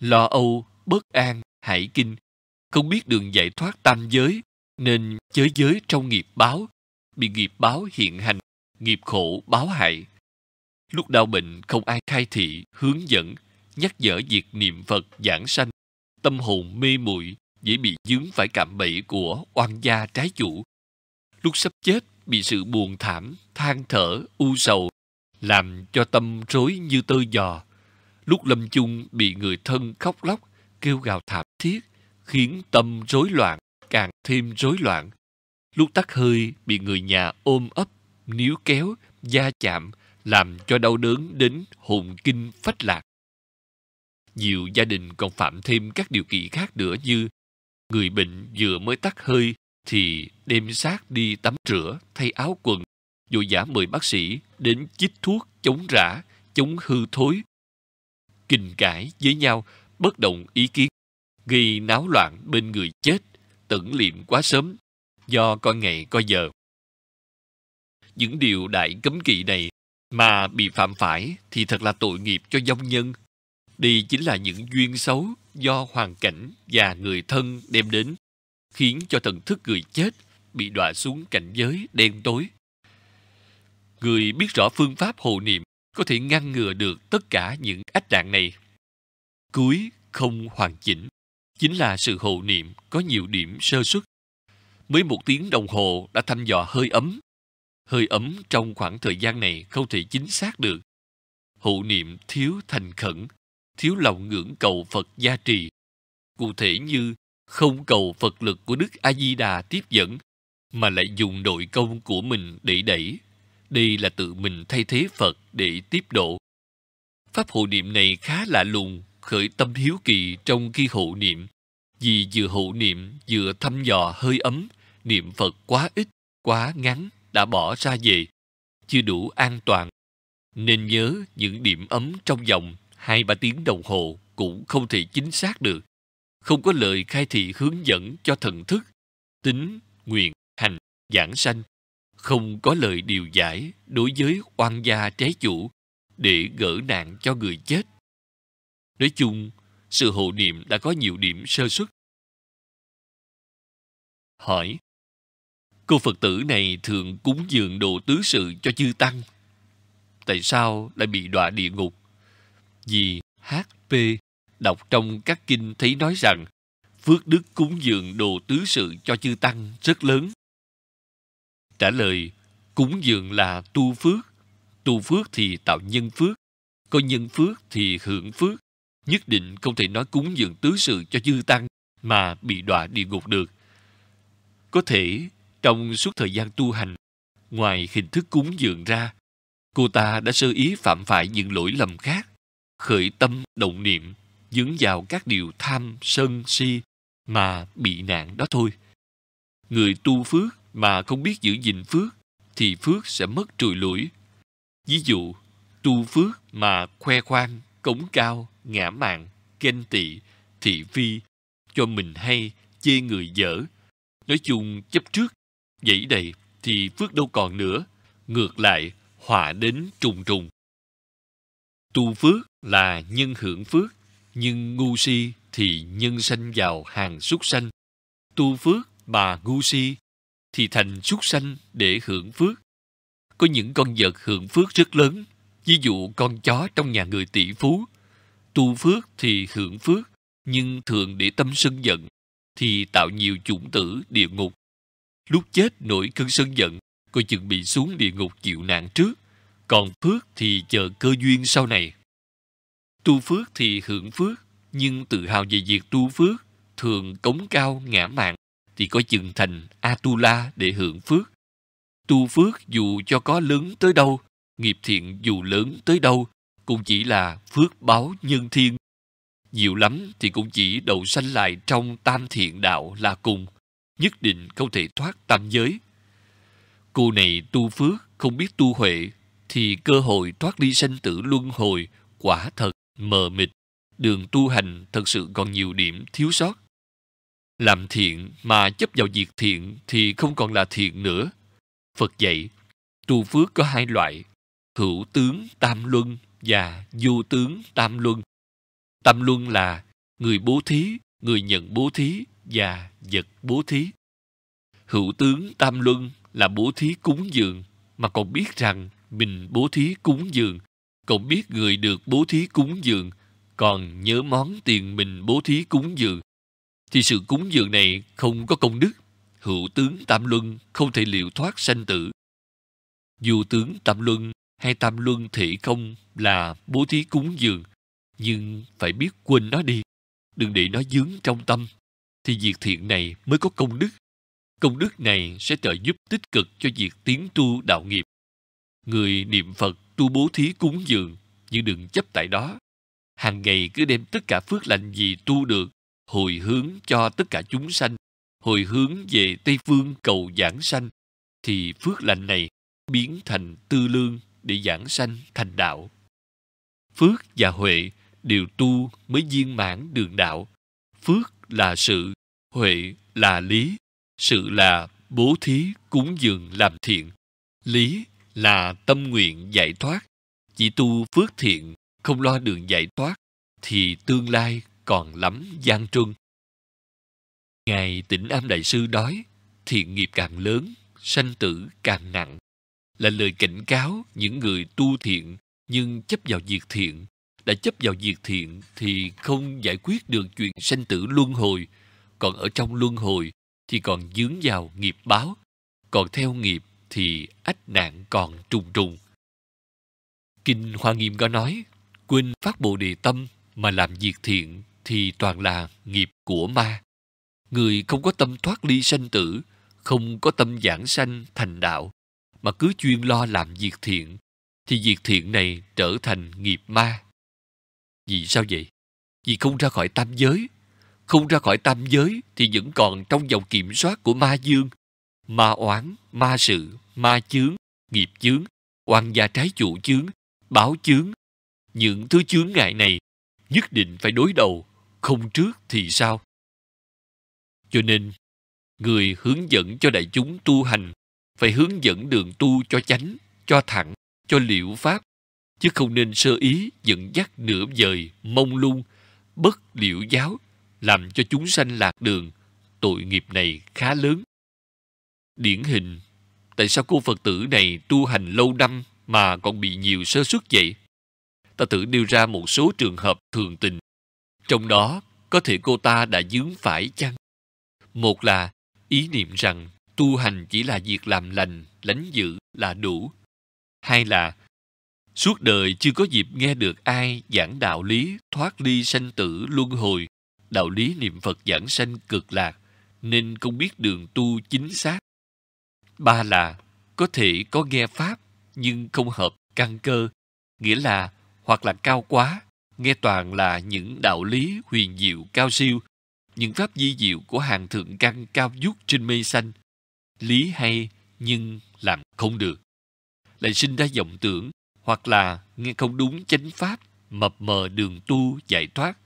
lo âu, bất an, hải kinh, không biết đường giải thoát tam giới, nên giới giới trong nghiệp báo, bị nghiệp báo hiện hành, nghiệp khổ báo hại. Lúc đau bệnh không ai khai thị, hướng dẫn, nhắc nhở việc niệm Phật giảng sanh, tâm hồn mê muội dễ bị dướng phải cạm bẫy của oan gia trái chủ. Lúc sắp chết bị sự buồn thảm, than thở, u sầu, làm cho tâm rối như tơ giò. Lúc lâm chung bị người thân khóc lóc, kêu gào thảm thiết, khiến tâm rối loạn, càng thêm rối loạn. Lúc tắt hơi bị người nhà ôm ấp, níu kéo, da chạm, làm cho đau đớn đến hồn kinh phách lạc. Nhiều gia đình còn phạm thêm các điều kiện khác nữa như người bệnh vừa mới tắt hơi thì đem xác đi tắm rửa, thay áo quần, rồi giả mời bác sĩ đến chích thuốc chống rã, chống hư thối. Kinh cãi với nhau, bất động ý kiến, gây náo loạn bên người chết, tẩn liệm quá sớm, do coi ngày coi giờ. Những điều đại cấm kỵ này mà bị phạm phải thì thật là tội nghiệp cho dông nhân. Đây chính là những duyên xấu do hoàn cảnh và người thân đem đến, khiến cho thần thức người chết bị đọa xuống cảnh giới đen tối. Người biết rõ phương pháp hộ niệm có thể ngăn ngừa được tất cả những ách nạn này. Cuối không hoàn chỉnh chính là sự hộ niệm có nhiều điểm sơ xuất. Mới một tiếng đồng hồ đã thăm dò hơi ấm. Hơi ấm trong khoảng thời gian này không thể chính xác được. Hộ niệm thiếu thành khẩn, thiếu lòng ngưỡng cầu Phật gia trì. Cụ thể như không cầu Phật lực của Đức A-di-đà tiếp dẫn, mà lại dùng nội công của mình để đẩy. Đây là tự mình thay thế Phật để tiếp độ. Pháp hộ niệm này khá lạ lùng, khởi tâm hiếu kỳ trong khi hộ niệm. Vì vừa hộ niệm vừa thăm dò hơi ấm, niệm Phật quá ít, quá ngắn, đã bỏ ra về, chưa đủ an toàn. Nên nhớ những điểm ấm trong vòng hai ba tiếng đồng hồ cũng không thể chính xác được. Không có lời khai thị hướng dẫn cho thần thức, tính, nguyện, hành, giảng sanh. Không có lời điều giải đối với oan gia trái chủ để gỡ nạn cho người chết. Nói chung, sự hộ niệm đã có nhiều điểm sơ xuất. Hỏi Cô Phật tử này thường cúng dường đồ tứ sự cho chư Tăng. Tại sao lại bị đọa địa ngục? Vì H.P. đọc trong các kinh thấy nói rằng phước đức cúng dường đồ tứ sự cho chư Tăng rất lớn. Trả lời, cúng dường là tu phước. Tu phước thì tạo nhân phước. Có nhân phước thì hưởng phước. Nhất định không thể nói cúng dường tứ sự cho dư Tăng mà bị đọa địa ngục được. Có thể trong suốt thời gian tu hành, ngoài hình thức cúng dường ra, cô ta đã sơ ý phạm phải những lỗi lầm khác, khởi tâm động niệm, dướng vào các điều tham, sân, si mà bị nạn đó thôi. Người tu phước mà không biết giữ gìn phước thì phước sẽ mất trùi lũi. Ví dụ, tu phước mà khoe khoang, cống cao, ngã mạn, ganh tị, thị phi, cho mình hay, chê người dở. Nói chung chấp trước dẫy đầy thì phước đâu còn nữa. Ngược lại, họa đến trùng trùng. Tu phước là nhân hưởng phước, nhưng ngu si thì nhân sanh vào hàng súc sanh. Tu phước mà ngu si thì thành súc sanh để hưởng phước. Có những con vật hưởng phước rất lớn, ví dụ con chó trong nhà người tỷ phú. Tu phước thì hưởng phước, nhưng thường để tâm sân giận, thì tạo nhiều chủng tử địa ngục lúc chết nổi cơn sân giận coi chừng bị xuống địa ngục chịu nạn trước Còn phước thì chờ cơ duyên sau này. Tu phước thì hưởng phước, nhưng tự hào về việc tu phước, thường cống cao ngã mạng, thì có chừng thành Atula để hưởng phước. Tu phước dù cho có lớn tới đâu, nghiệp thiện dù lớn tới đâu, cũng chỉ là phước báo nhân thiên. Nhiều lắm thì cũng chỉ đầu sanh lại trong tam thiện đạo là cùng, nhất định không thể thoát tam giới. Cô này tu phước, không biết tu huệ, thì cơ hội thoát đi sanh tử luân hồi quả thật mờ mịt. Đường tu hành thật sự còn nhiều điểm thiếu sót. Làm thiện mà chấp vào việc thiện thì không còn là thiện nữa. Phật dạy, tu phước có hai loại, hữu tướng tam luân và vô tướng tam luân. Tam luân là người bố thí, người nhận bố thí và vật bố thí. Hữu tướng tam luân là bố thí cúng dường mà còn biết rằng mình bố thí cúng dường, còn biết người được bố thí cúng dường, còn nhớ món tiền mình bố thí cúng dường, thì sự cúng dường này không có công đức. Hữu tướng tam luân không thể liệu thoát sanh tử. Dù tướng tam luân hay tam luân thị công là bố thí cúng dường, nhưng phải biết quên nó đi, đừng để nó dướng trong tâm, thì việc thiện này mới có công đức. Công đức này sẽ trợ giúp tích cực cho việc tiến tu đạo nghiệp. Người niệm Phật tu bố thí cúng dường, nhưng đừng chấp tại đó. Hàng ngày cứ đem tất cả phước lành gì tu được, hồi hướng cho tất cả chúng sanh, hồi hướng về Tây Phương cầu giảng sanh, thì phước lành này biến thành tư lương để giảng sanh thành đạo. Phước và Huệ đều tu mới viên mãn đường đạo. Phước là sự, Huệ là lý. Sự là bố thí, cúng dường làm thiện. Lý là tâm nguyện giải thoát. Chỉ tu phước thiện, không lo đường giải thoát, thì tương lai còn lắm gian truân. Ngài tỉnh Am Đại Sư nói, thiện nghiệp càng lớn, sanh tử càng nặng, là lời cảnh cáo những người tu thiện nhưng chấp vào việc thiện. Đã chấp vào việc thiện thì không giải quyết được chuyện sanh tử luân hồi, còn ở trong luân hồi thì còn dướng vào nghiệp báo, còn theo nghiệp thì ách nạn còn trùng trùng. Kinh Hoa Nghiêm có nói, quên phát bồ đề tâm mà làm việc thiện thì toàn là nghiệp của ma. Người không có tâm thoát ly sanh tử, không có tâm giảng sanh thành đạo, mà cứ chuyên lo làm việc thiện, thì việc thiện này trở thành nghiệp ma. Vì sao vậy? Vì không ra khỏi tam giới. Không ra khỏi tam giới thì vẫn còn trong dòng kiểm soát của ma dương, ma oán, ma sự, ma chướng, nghiệp chướng, oan gia trái chủ chướng, báo chướng. Những thứ chướng ngại này nhất định phải đối đầu, không trước thì sao? Cho nên, người hướng dẫn cho đại chúng tu hành phải hướng dẫn đường tu cho chánh, cho thẳng, cho liệu pháp, chứ không nên sơ ý dẫn dắt nửa vời, mông lung, bất liệu giáo, làm cho chúng sanh lạc đường. Tội nghiệp này khá lớn. Điển hình, tại sao cô Phật tử này tu hành lâu năm mà còn bị nhiều sơ suất vậy? Ta thử nêu ra một số trường hợp thường tình. Trong đó, có thể cô ta đã dướng phải chăng? Một là ý niệm rằng tu hành chỉ là việc làm lành, lánh dữ là đủ. Hai là suốt đời chưa có dịp nghe được ai giảng đạo lý thoát ly sanh tử luân hồi, đạo lý niệm Phật giảng sanh cực lạc, nên không biết đường tu chính xác. Ba là có thể có nghe Pháp nhưng không hợp căn cơ, nghĩa là hoặc là cao quá, nghe toàn là những đạo lý huyền diệu cao siêu, những pháp di diệu của hàng thượng căn cao vút trên mây xanh. Lý hay nhưng làm không được. Lại sinh ra vọng tưởng hoặc là nghe không đúng chánh pháp, mập mờ đường tu giải thoát.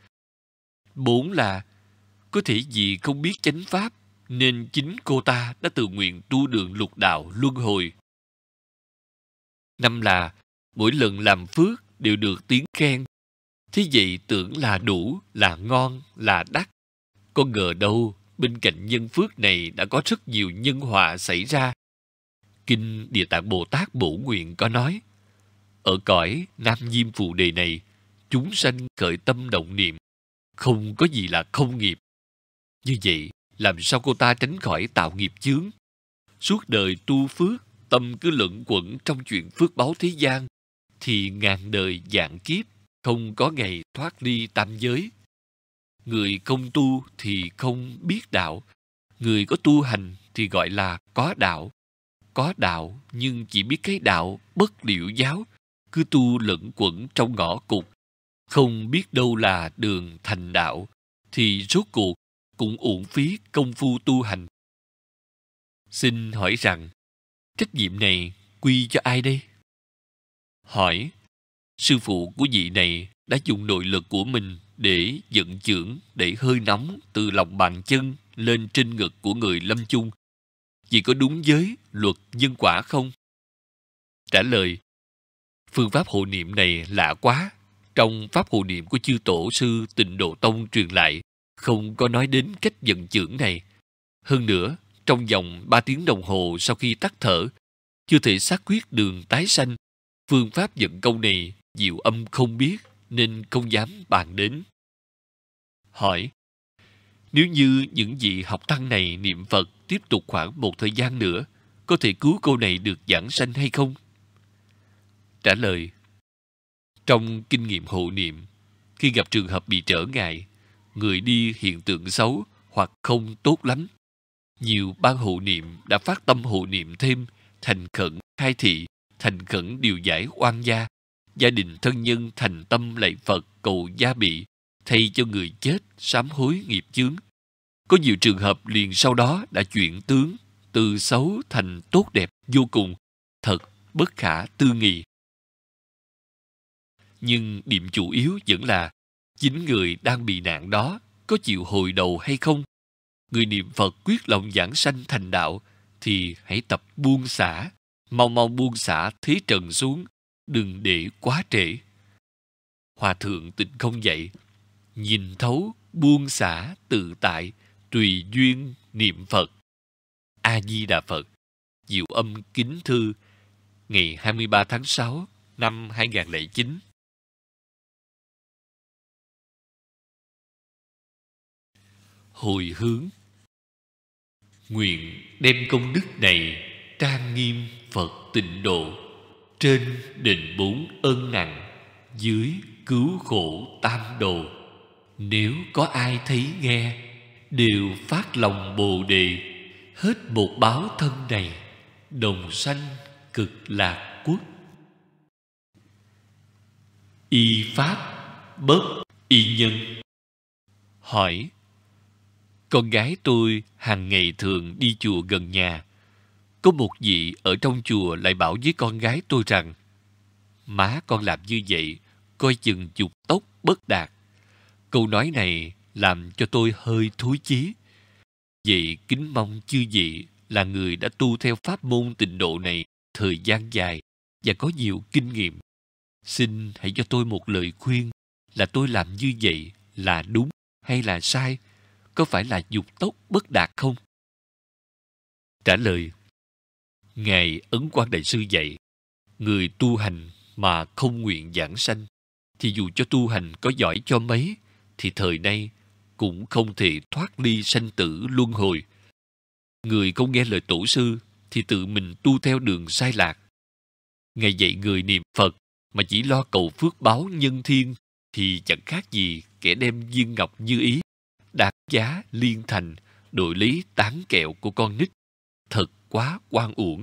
Bốn là có thể vì không biết chánh pháp nên chính cô ta đã tự nguyện tu đường lục đạo luân hồi. Năm là mỗi lần làm phước đều được tiếng khen. Thế vậy tưởng là đủ, là ngon, là đắt. Có ngờ đâu, bên cạnh nhân phước này đã có rất nhiều nhân họa xảy ra. Kinh Địa Tạng Bồ Tát Bổ Nguyện có nói, ở cõi Nam Diêm Phù Đề này, chúng sanh khởi tâm động niệm, không có gì là không nghiệp. Như vậy, làm sao cô ta tránh khỏi tạo nghiệp chướng? Suốt đời tu phước, tâm cứ lẫn quẩn trong chuyện phước báo thế gian, thì ngàn đời dạng kiếp không có ngày thoát ly tam giới. Người không tu thì không biết đạo, người có tu hành thì gọi là có đạo. Có đạo nhưng chỉ biết cái đạo bất liệu giáo, cứ tu lẫn quẩn trong ngõ cụt, không biết đâu là đường thành đạo, thì rốt cuộc cũng uổng phí công phu tu hành. Xin hỏi rằng, trách nhiệm này quy cho ai đây? Hỏi, sư phụ của vị này đã dùng nội lực của mình để vận chưởng để hơi nóng từ lòng bàn chân lên trên ngực của người lâm chung. chỉ có đúng với luật nhân quả không? Trả lời, phương pháp hộ niệm này lạ quá. Trong pháp hộ niệm của chư tổ sư tịnh độ tông truyền lại, không có nói đến cách vận chưởng này. Hơn nữa, trong vòng ba tiếng đồng hồ sau khi tắt thở, chưa thể xác quyết đường tái sanh. Phương pháp vận câu này diệu âm không biết nên không dám bàn đến. Hỏi, nếu như những vị học tăng này niệm Phật tiếp tục khoảng một thời gian nữa, có thể cứu cô này được giảng sanh hay không? Trả lời, trong kinh nghiệm hộ niệm, khi gặp trường hợp bị trở ngại, người đi hiện tượng xấu hoặc không tốt lắm, nhiều ban hộ niệm đã phát tâm hộ niệm thêm thành khẩn khai thị, thành khẩn điều giải oan gia, gia đình thân nhân thành tâm lạy Phật cầu gia bị, thay cho người chết sám hối nghiệp chướng. Có nhiều trường hợp liền sau đó đã chuyển tướng từ xấu thành tốt đẹp vô cùng, thật bất khả tư nghị. Nhưng điểm chủ yếu vẫn là chính người đang bị nạn đó có chịu hồi đầu hay không. Người niệm Phật quyết lòng giảng sanh thành đạo thì hãy tập buông xả, mau mau buông xả thế trần xuống, đừng để quá trễ. Hòa thượng tịnh không dạy, nhìn thấu, buông xả, tự tại, tùy duyên, niệm Phật. A-di-đà Phật, Diệu âm kính thư, ngày 23 tháng 6 năm 2009. Hồi hướng Nguyện đem công đức này trang nghiêm Phật tịnh độ trên định bốn ân nặng dưới cứu khổ tam đồ nếu có ai thấy nghe, đều phát lòng bồ đề. Hết một báo thân này, đồng sanh cực lạc quốc. Y pháp bất y nhân hỏi, con gái tôi hàng ngày thường đi chùa gần nhà. Có một vị ở trong chùa lại bảo với con gái tôi rằng, má con làm như vậy, coi chừng dục tốc bất đạt câu nói này làm cho tôi hơi thối chí. Vậy kính mong chư vị là người đã tu theo pháp môn tịnh độ này thời gian dài và có nhiều kinh nghiệm. Xin hãy cho tôi một lời khuyên là tôi làm như vậy là đúng hay là sai? Có phải là dục tốc bất đạt không? Trả lời, ngài ấn quan đại sư dạy, người tu hành mà không nguyện giảng sanh thì dù cho tu hành có giỏi cho mấy thì thời nay cũng không thể thoát ly sanh tử luân hồi. Người không nghe lời tổ sư thì tự mình tu theo đường sai lạc. ngày dạy người niệm Phật mà chỉ lo cầu phước báo nhân thiên thì chẳng khác gì kẻ đem viên ngọc như ý, đạt giá liên thành, đội lý tán kẹo của con nít. Thật quá quan uổng.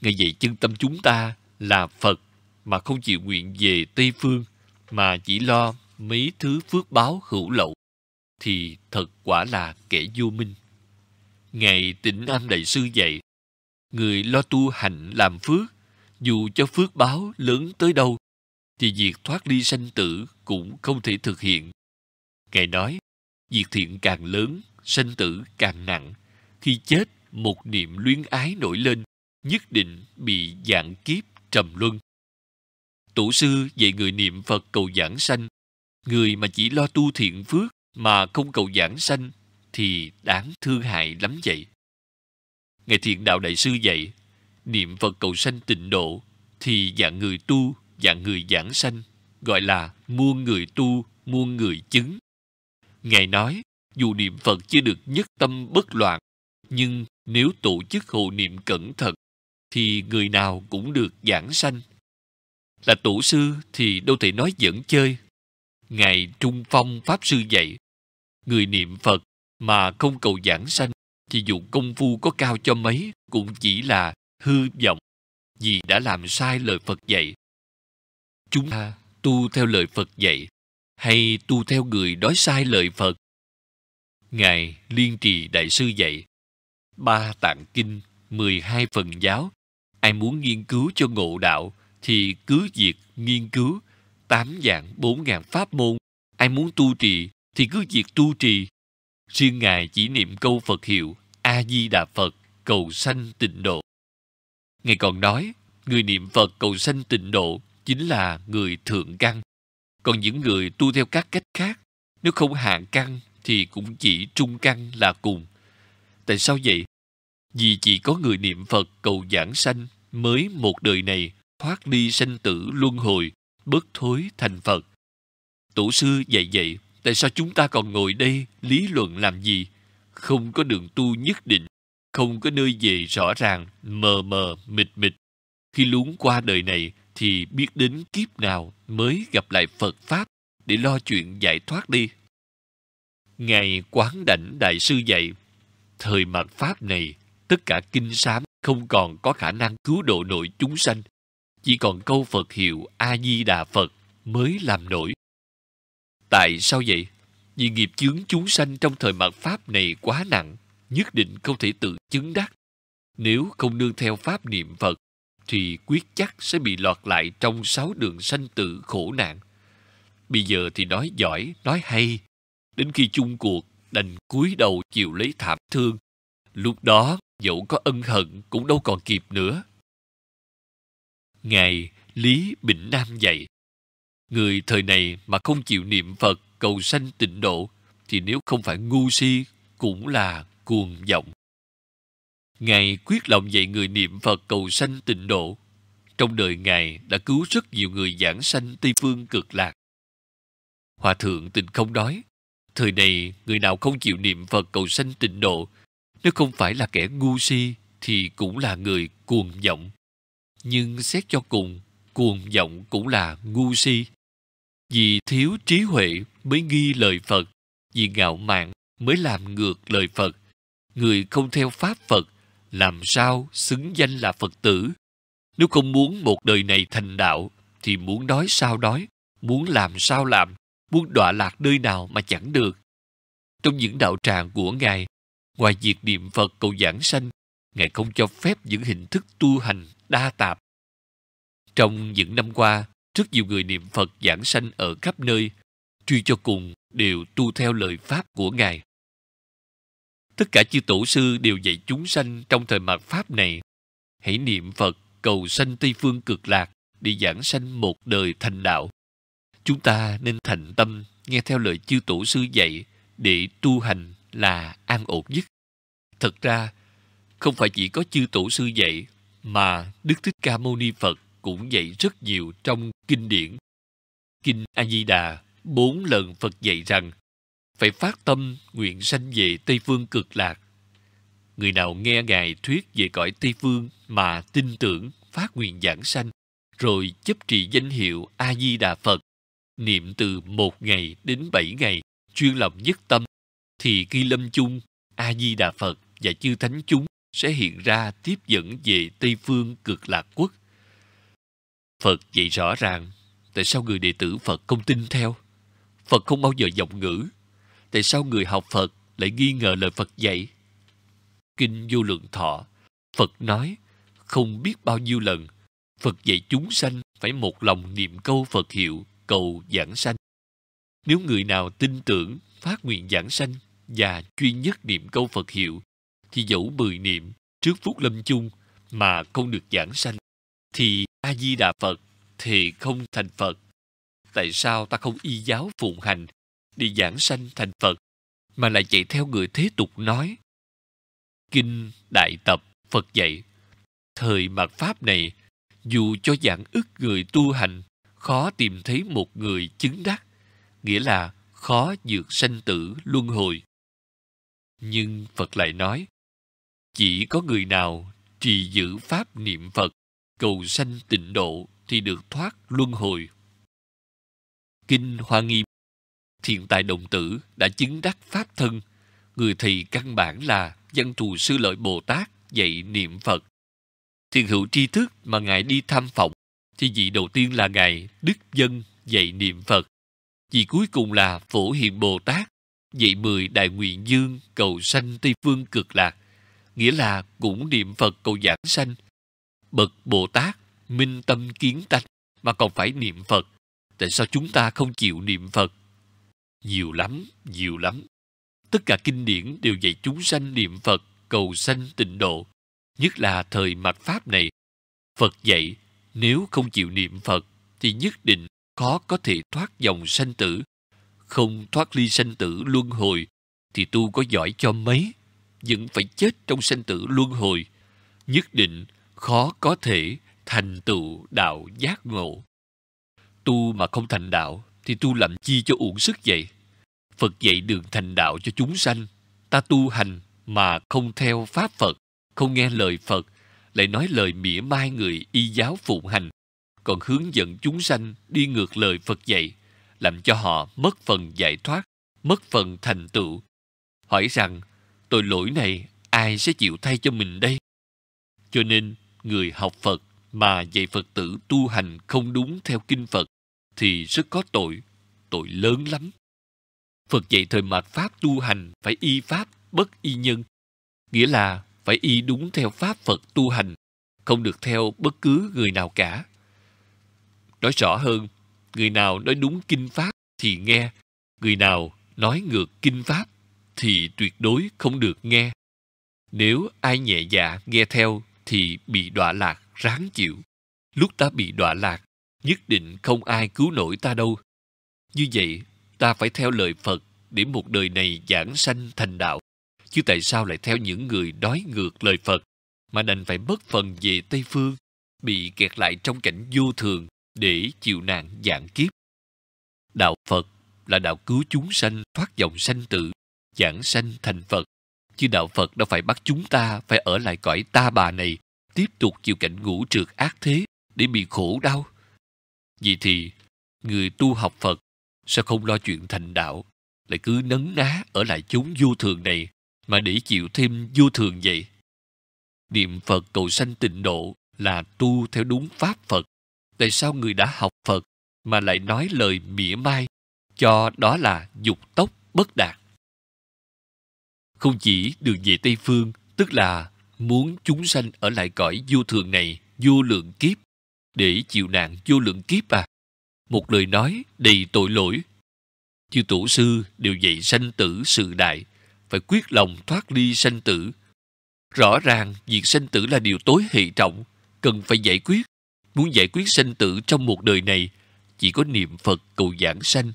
ngày dạy chân tâm chúng ta là Phật mà không chịu nguyện về Tây Phương mà chỉ lo mấy thứ phước báo hữu lậu thì thật quả là kẻ vô minh. Ngài tịnh Am Đại Sư dạy, người lo tu hành làm phước, dù cho phước báo lớn tới đâu, thì việc thoát ly sanh tử cũng không thể thực hiện. Ngài nói, việc thiện càng lớn, sanh tử càng nặng. Khi chết, một niệm luyến ái nổi lên, nhất định bị dạng kiếp trầm luân. Tổ sư dạy người niệm Phật cầu giảng sanh, người mà chỉ lo tu thiện phước mà không cầu giảng sanh thì đáng thương hại lắm vậy. Ngài Thiện Đạo Đại Sư dạy, niệm Phật cầu sanh tịnh độ thì dạng người tu, dạng người giảng sanh, gọi là muôn người tu, muôn người chứng. Ngài nói, dù niệm Phật chưa được nhất tâm bất loạn, nhưng nếu tổ chức hộ niệm cẩn thận, thì người nào cũng được giảng sanh. là tổ sư thì đâu thể nói dẫn chơi. Ngài Trung Phong Pháp Sư dạy, người niệm Phật mà không cầu giảng sanh thì dù công phu có cao cho mấy cũng chỉ là hư vọng vì đã làm sai lời Phật dạy. Chúng ta tu theo lời Phật dạy hay tu theo người nói sai lời Phật? Ngài Liên Trì Đại Sư dạy Ba tạng kinh, 12 phần giáo Ai muốn nghiên cứu cho ngộ đạo thì cứ việc nghiên cứu tám dạng bốn ngàn pháp môn. Ai muốn tu trì thì cứ việc tu trì. Riêng Ngài chỉ niệm câu Phật hiệu A-di-đà Phật cầu sanh tịnh độ. Ngài còn nói, người niệm Phật cầu sanh tịnh độ chính là người thượng căn. Còn những người tu theo các cách khác, nếu không hạ căn thì cũng chỉ trung căn là cùng. Tại sao vậy? Vì chỉ có người niệm Phật cầu giảng sanh mới một đời này thoát ly sanh tử luân hồi, bất thối thành Phật. Tổ sư dạy vậy, tại sao chúng ta còn ngồi đây lý luận làm gì? Không có đường tu nhất định, không có nơi về rõ ràng, mờ mờ, mịt mịt. Khi luống qua đời này thì biết đến kiếp nào mới gặp lại Phật Pháp để lo chuyện giải thoát đi. Ngài Quán Đảnh Đại Sư dạy, thời mạt Pháp này, tất cả kinh sám không còn có khả năng cứu độ nội chúng sanh chỉ còn câu Phật hiệu A-di-đà Phật mới làm nổi. Tại sao vậy? Vì nghiệp chướng chúng sanh trong thời mạt Pháp này quá nặng, nhất định không thể tự chứng đắc. Nếu không nương theo Pháp niệm Phật, thì quyết chắc sẽ bị lọt lại trong sáu đường sanh tử khổ nạn. Bây giờ thì nói giỏi, nói hay. Đến khi chung cuộc, đành cúi đầu chịu lấy thảm thương. Lúc đó, dẫu có ân hận cũng đâu còn kịp nữa. Ngài Lý Bỉnh Nam dạy, người thời này mà không chịu niệm Phật cầu sanh tịnh độ, thì nếu không phải ngu si, cũng là cuồng vọng. Ngài quyết lòng dạy người niệm Phật cầu sanh tịnh độ. Trong đời Ngài đã cứu rất nhiều người giảng sanh Tây Phương cực lạc. Hòa thượng tình không nói, thời này người nào không chịu niệm Phật cầu sanh tịnh độ, nếu không phải là kẻ ngu si, thì cũng là người cuồng vọng nhưng xét cho cùng, cuồng vọng cũng là ngu si. Vì thiếu trí huệ mới nghi lời phật, vì ngạo mạn mới làm ngược lời phật. Người không theo pháp phật, làm sao xứng danh là phật tử? Nếu không muốn một đời này thành đạo, thì muốn nói sao nói, muốn làm sao làm, muốn đọa lạc nơi nào mà chẳng được. Trong những đạo tràng của ngài, ngoài việc niệm phật cầu giảng sanh, ngài không cho phép những hình thức tu hành đa tạp. Trong những năm qua, rất nhiều người niệm Phật giảng sanh ở khắp nơi, truy cho cùng đều tu theo lời Pháp của Ngài. Tất cả chư tổ sư đều dạy chúng sanh trong thời mạt Pháp này. Hãy niệm Phật cầu sanh Tây Phương cực lạc để giảng sanh một đời thành đạo. Chúng ta nên thành tâm nghe theo lời chư tổ sư dạy để tu hành là an ổn nhất. Thật ra, không phải chỉ có chư tổ sư dạy mà Đức Thích Ca Mâu Ni Phật cũng dạy rất nhiều trong kinh điển. Kinh A Di Đà bốn lần Phật dạy rằng phải phát tâm nguyện sanh về Tây Phương cực lạc. Người nào nghe Ngài thuyết về cõi Tây Phương mà tin tưởng phát nguyện giảng sanh, rồi chấp trì danh hiệu A Di Đà Phật, niệm từ một ngày đến bảy ngày, chuyên lòng nhất tâm, thì khi lâm chung A Di Đà Phật và chư thánh chúng sẽ hiện ra tiếp dẫn về Tây Phương cực lạc quốc. Phật dạy rõ ràng, tại sao người đệ tử Phật không tin theo? Phật không bao giờ giọng ngữ. Tại sao người học Phật lại nghi ngờ lời Phật dạy? Kinh Vô Lượng Thọ, Phật nói, không biết bao nhiêu lần, Phật dạy chúng sanh phải một lòng niệm câu Phật hiệu, cầu giảng sanh. Nếu người nào tin tưởng, phát nguyện giảng sanh và duy nhất niệm câu Phật hiệu thì dẫu mười niệm trước phút lâm chung mà không được giảng sanh, thì a di đà phật thì không thành phật. Tại sao ta không y giáo phụng hành đi giảng sanh thành phật mà lại chạy theo người thế tục nói? Kinh đại tập phật dạy, thời mạt pháp này, dù cho giảng ức người tu hành, khó tìm thấy một người chứng đắc, nghĩa là khó vượt sanh tử luân hồi. Nhưng phật lại nói chỉ có người nào trì giữ pháp niệm phật, cầu sanh tịnh độ thì được thoát luân hồi. Kinh Hoa Nghiêm Thiện tài đồng tử đã chứng đắc pháp thân. Người thầy căn bản là văn thù sư lợi Bồ Tát dạy niệm Phật. Thiền hữu tri thức mà Ngài đi tham phỏng thì vị đầu tiên là Ngài Đức Dân dạy niệm Phật. Vị cuối cùng là Phổ Hiền Bồ Tát dạy mười đại nguyện dương cầu sanh Tây Phương cực lạc. Nghĩa là cũng niệm Phật cầu giảng sanh. Bậc Bồ Tát minh tâm kiến tánh mà còn phải niệm Phật. Tại sao chúng ta không chịu niệm Phật? Nhiều lắm, nhiều lắm. Tất cả kinh điển đều dạy chúng sanh niệm Phật, cầu sanh tịnh độ. Nhất là thời mạt Pháp này. Phật dạy, nếu không chịu niệm Phật, thì nhất định khó có thể thoát dòng sanh tử. Không thoát ly sanh tử luân hồi, thì tu có giỏi cho mấy, vẫn phải chết trong sanh tử luân hồi. Nhất định khó có thể thành tựu đạo giác ngộ. Tu mà không thành đạo, thì tu làm chi cho uổng sức vậy? Phật dạy đường thành đạo cho chúng sanh. Ta tu hành mà không theo pháp Phật, không nghe lời Phật, lại nói lời mỉa mai người y giáo phụng hành, còn hướng dẫn chúng sanh đi ngược lời Phật dạy, làm cho họ mất phần giải thoát, mất phần thành tựu. Hỏi rằng, tội lỗi này ai sẽ chịu thay cho mình đây? Cho nên, người học Phật mà dạy Phật tử tu hành không đúng theo kinh Phật thì rất có tội, tội lớn lắm. Phật dạy thời mạt Pháp tu hành phải y Pháp, bất y nhân. Nghĩa là phải y đúng theo Pháp Phật tu hành, không được theo bất cứ người nào cả. Nói rõ hơn, người nào nói đúng kinh Pháp thì nghe, người nào nói ngược kinh Pháp thì tuyệt đối không được nghe. Nếu ai nhẹ dạ nghe theo thì bị đọa lạc, ráng chịu. Lúc ta bị đọa lạc, nhất định không ai cứu nổi ta đâu. Như vậy, ta phải theo lời Phật để một đời này giảng sanh thành đạo. Chứ tại sao lại theo những người đói ngược lời Phật mà đành phải mất phần về Tây Phương, bị kẹt lại trong cảnh vô thường để chịu nạn dạng kiếp. Đạo Phật là đạo cứu chúng sanh thoát dòng sanh tử, giảng sanh thành Phật. Chứ đạo Phật đâu phải bắt chúng ta phải ở lại cõi ta bà này, tiếp tục chịu cảnh ngũ trượt ác thế để bị khổ đau. Vì thì, người tu học Phật sẽ không lo chuyện thành đạo, lại cứ nấn ná ở lại chốn vô thường này mà để chịu thêm vô thường vậy? Niệm Phật cầu sanh tịnh độ là tu theo đúng Pháp Phật. Tại sao người đã học Phật mà lại nói lời mỉa mai cho đó là dục tốc bất đạt? Không chỉ đường về Tây Phương, tức là muốn chúng sanh ở lại cõi vô thường này vô lượng kiếp để chịu nạn vô lượng kiếp à? Một lời nói đầy tội lỗi. Chư tổ sư đều dạy sanh tử sự đại phải quyết lòng thoát ly sanh tử. Rõ ràng việc sanh tử là điều tối hệ trọng cần phải giải quyết. Muốn giải quyết sanh tử trong một đời này chỉ có niệm phật cầu giảng sanh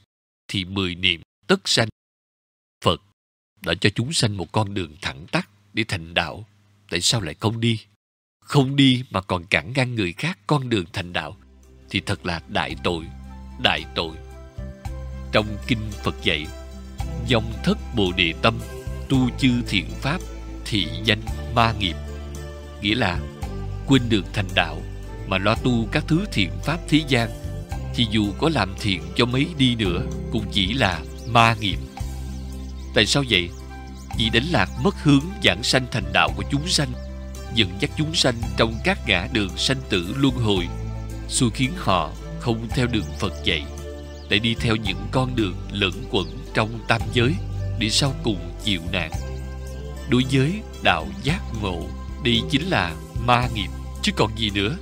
thì mười niệm tất sanh. Phật đã cho chúng sanh một con đường thẳng tắc để thành đạo, tại sao lại không đi? Không đi mà còn cản ngăn người khác con đường thành đạo, thì thật là đại tội đại tội. Trong kinh phật dạy, dòng thất bồ đề tâm, tu chư thiện pháp, thị danh ma nghiệp. Nghĩa là quên được thành đạo mà lo tu các thứ thiện pháp thế gian, thì dù có làm thiện cho mấy đi nữa cũng chỉ là ma nghiệp tại sao vậy? Vì đánh lạc mất hướng giảng sanh thành đạo của chúng sanh, dẫn dắt chúng sanh trong các ngã đường sanh tử luân hồi. Xui khiến họ không theo đường phật dạy, để đi theo những con đường lẫn quẩn trong tam giới để sau cùng chịu nạn. Đối với đạo giác ngộ, đây chính là ma nghiệp, chứ còn gì nữa.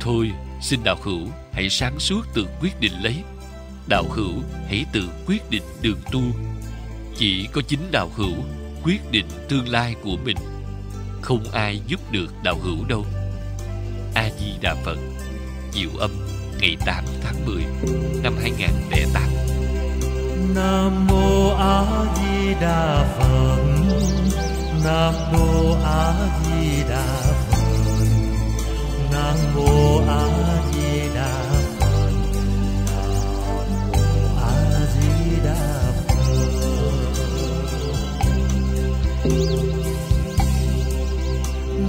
Thôi, xin đạo hữu hãy sáng suốt tự quyết định lấy. Đạo hữu hãy tự quyết định đường tu chỉ có chính đạo hữu quyết định tương lai của mình. Không ai giúp được đạo hữu đâu. A di đà phật diệu âm ngày 8 tháng 10 năm 2008 Nam mô A Di Đà Phật, Nam mô A Di Đà Phật, Nam mô A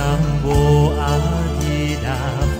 nam mô a di đà phật.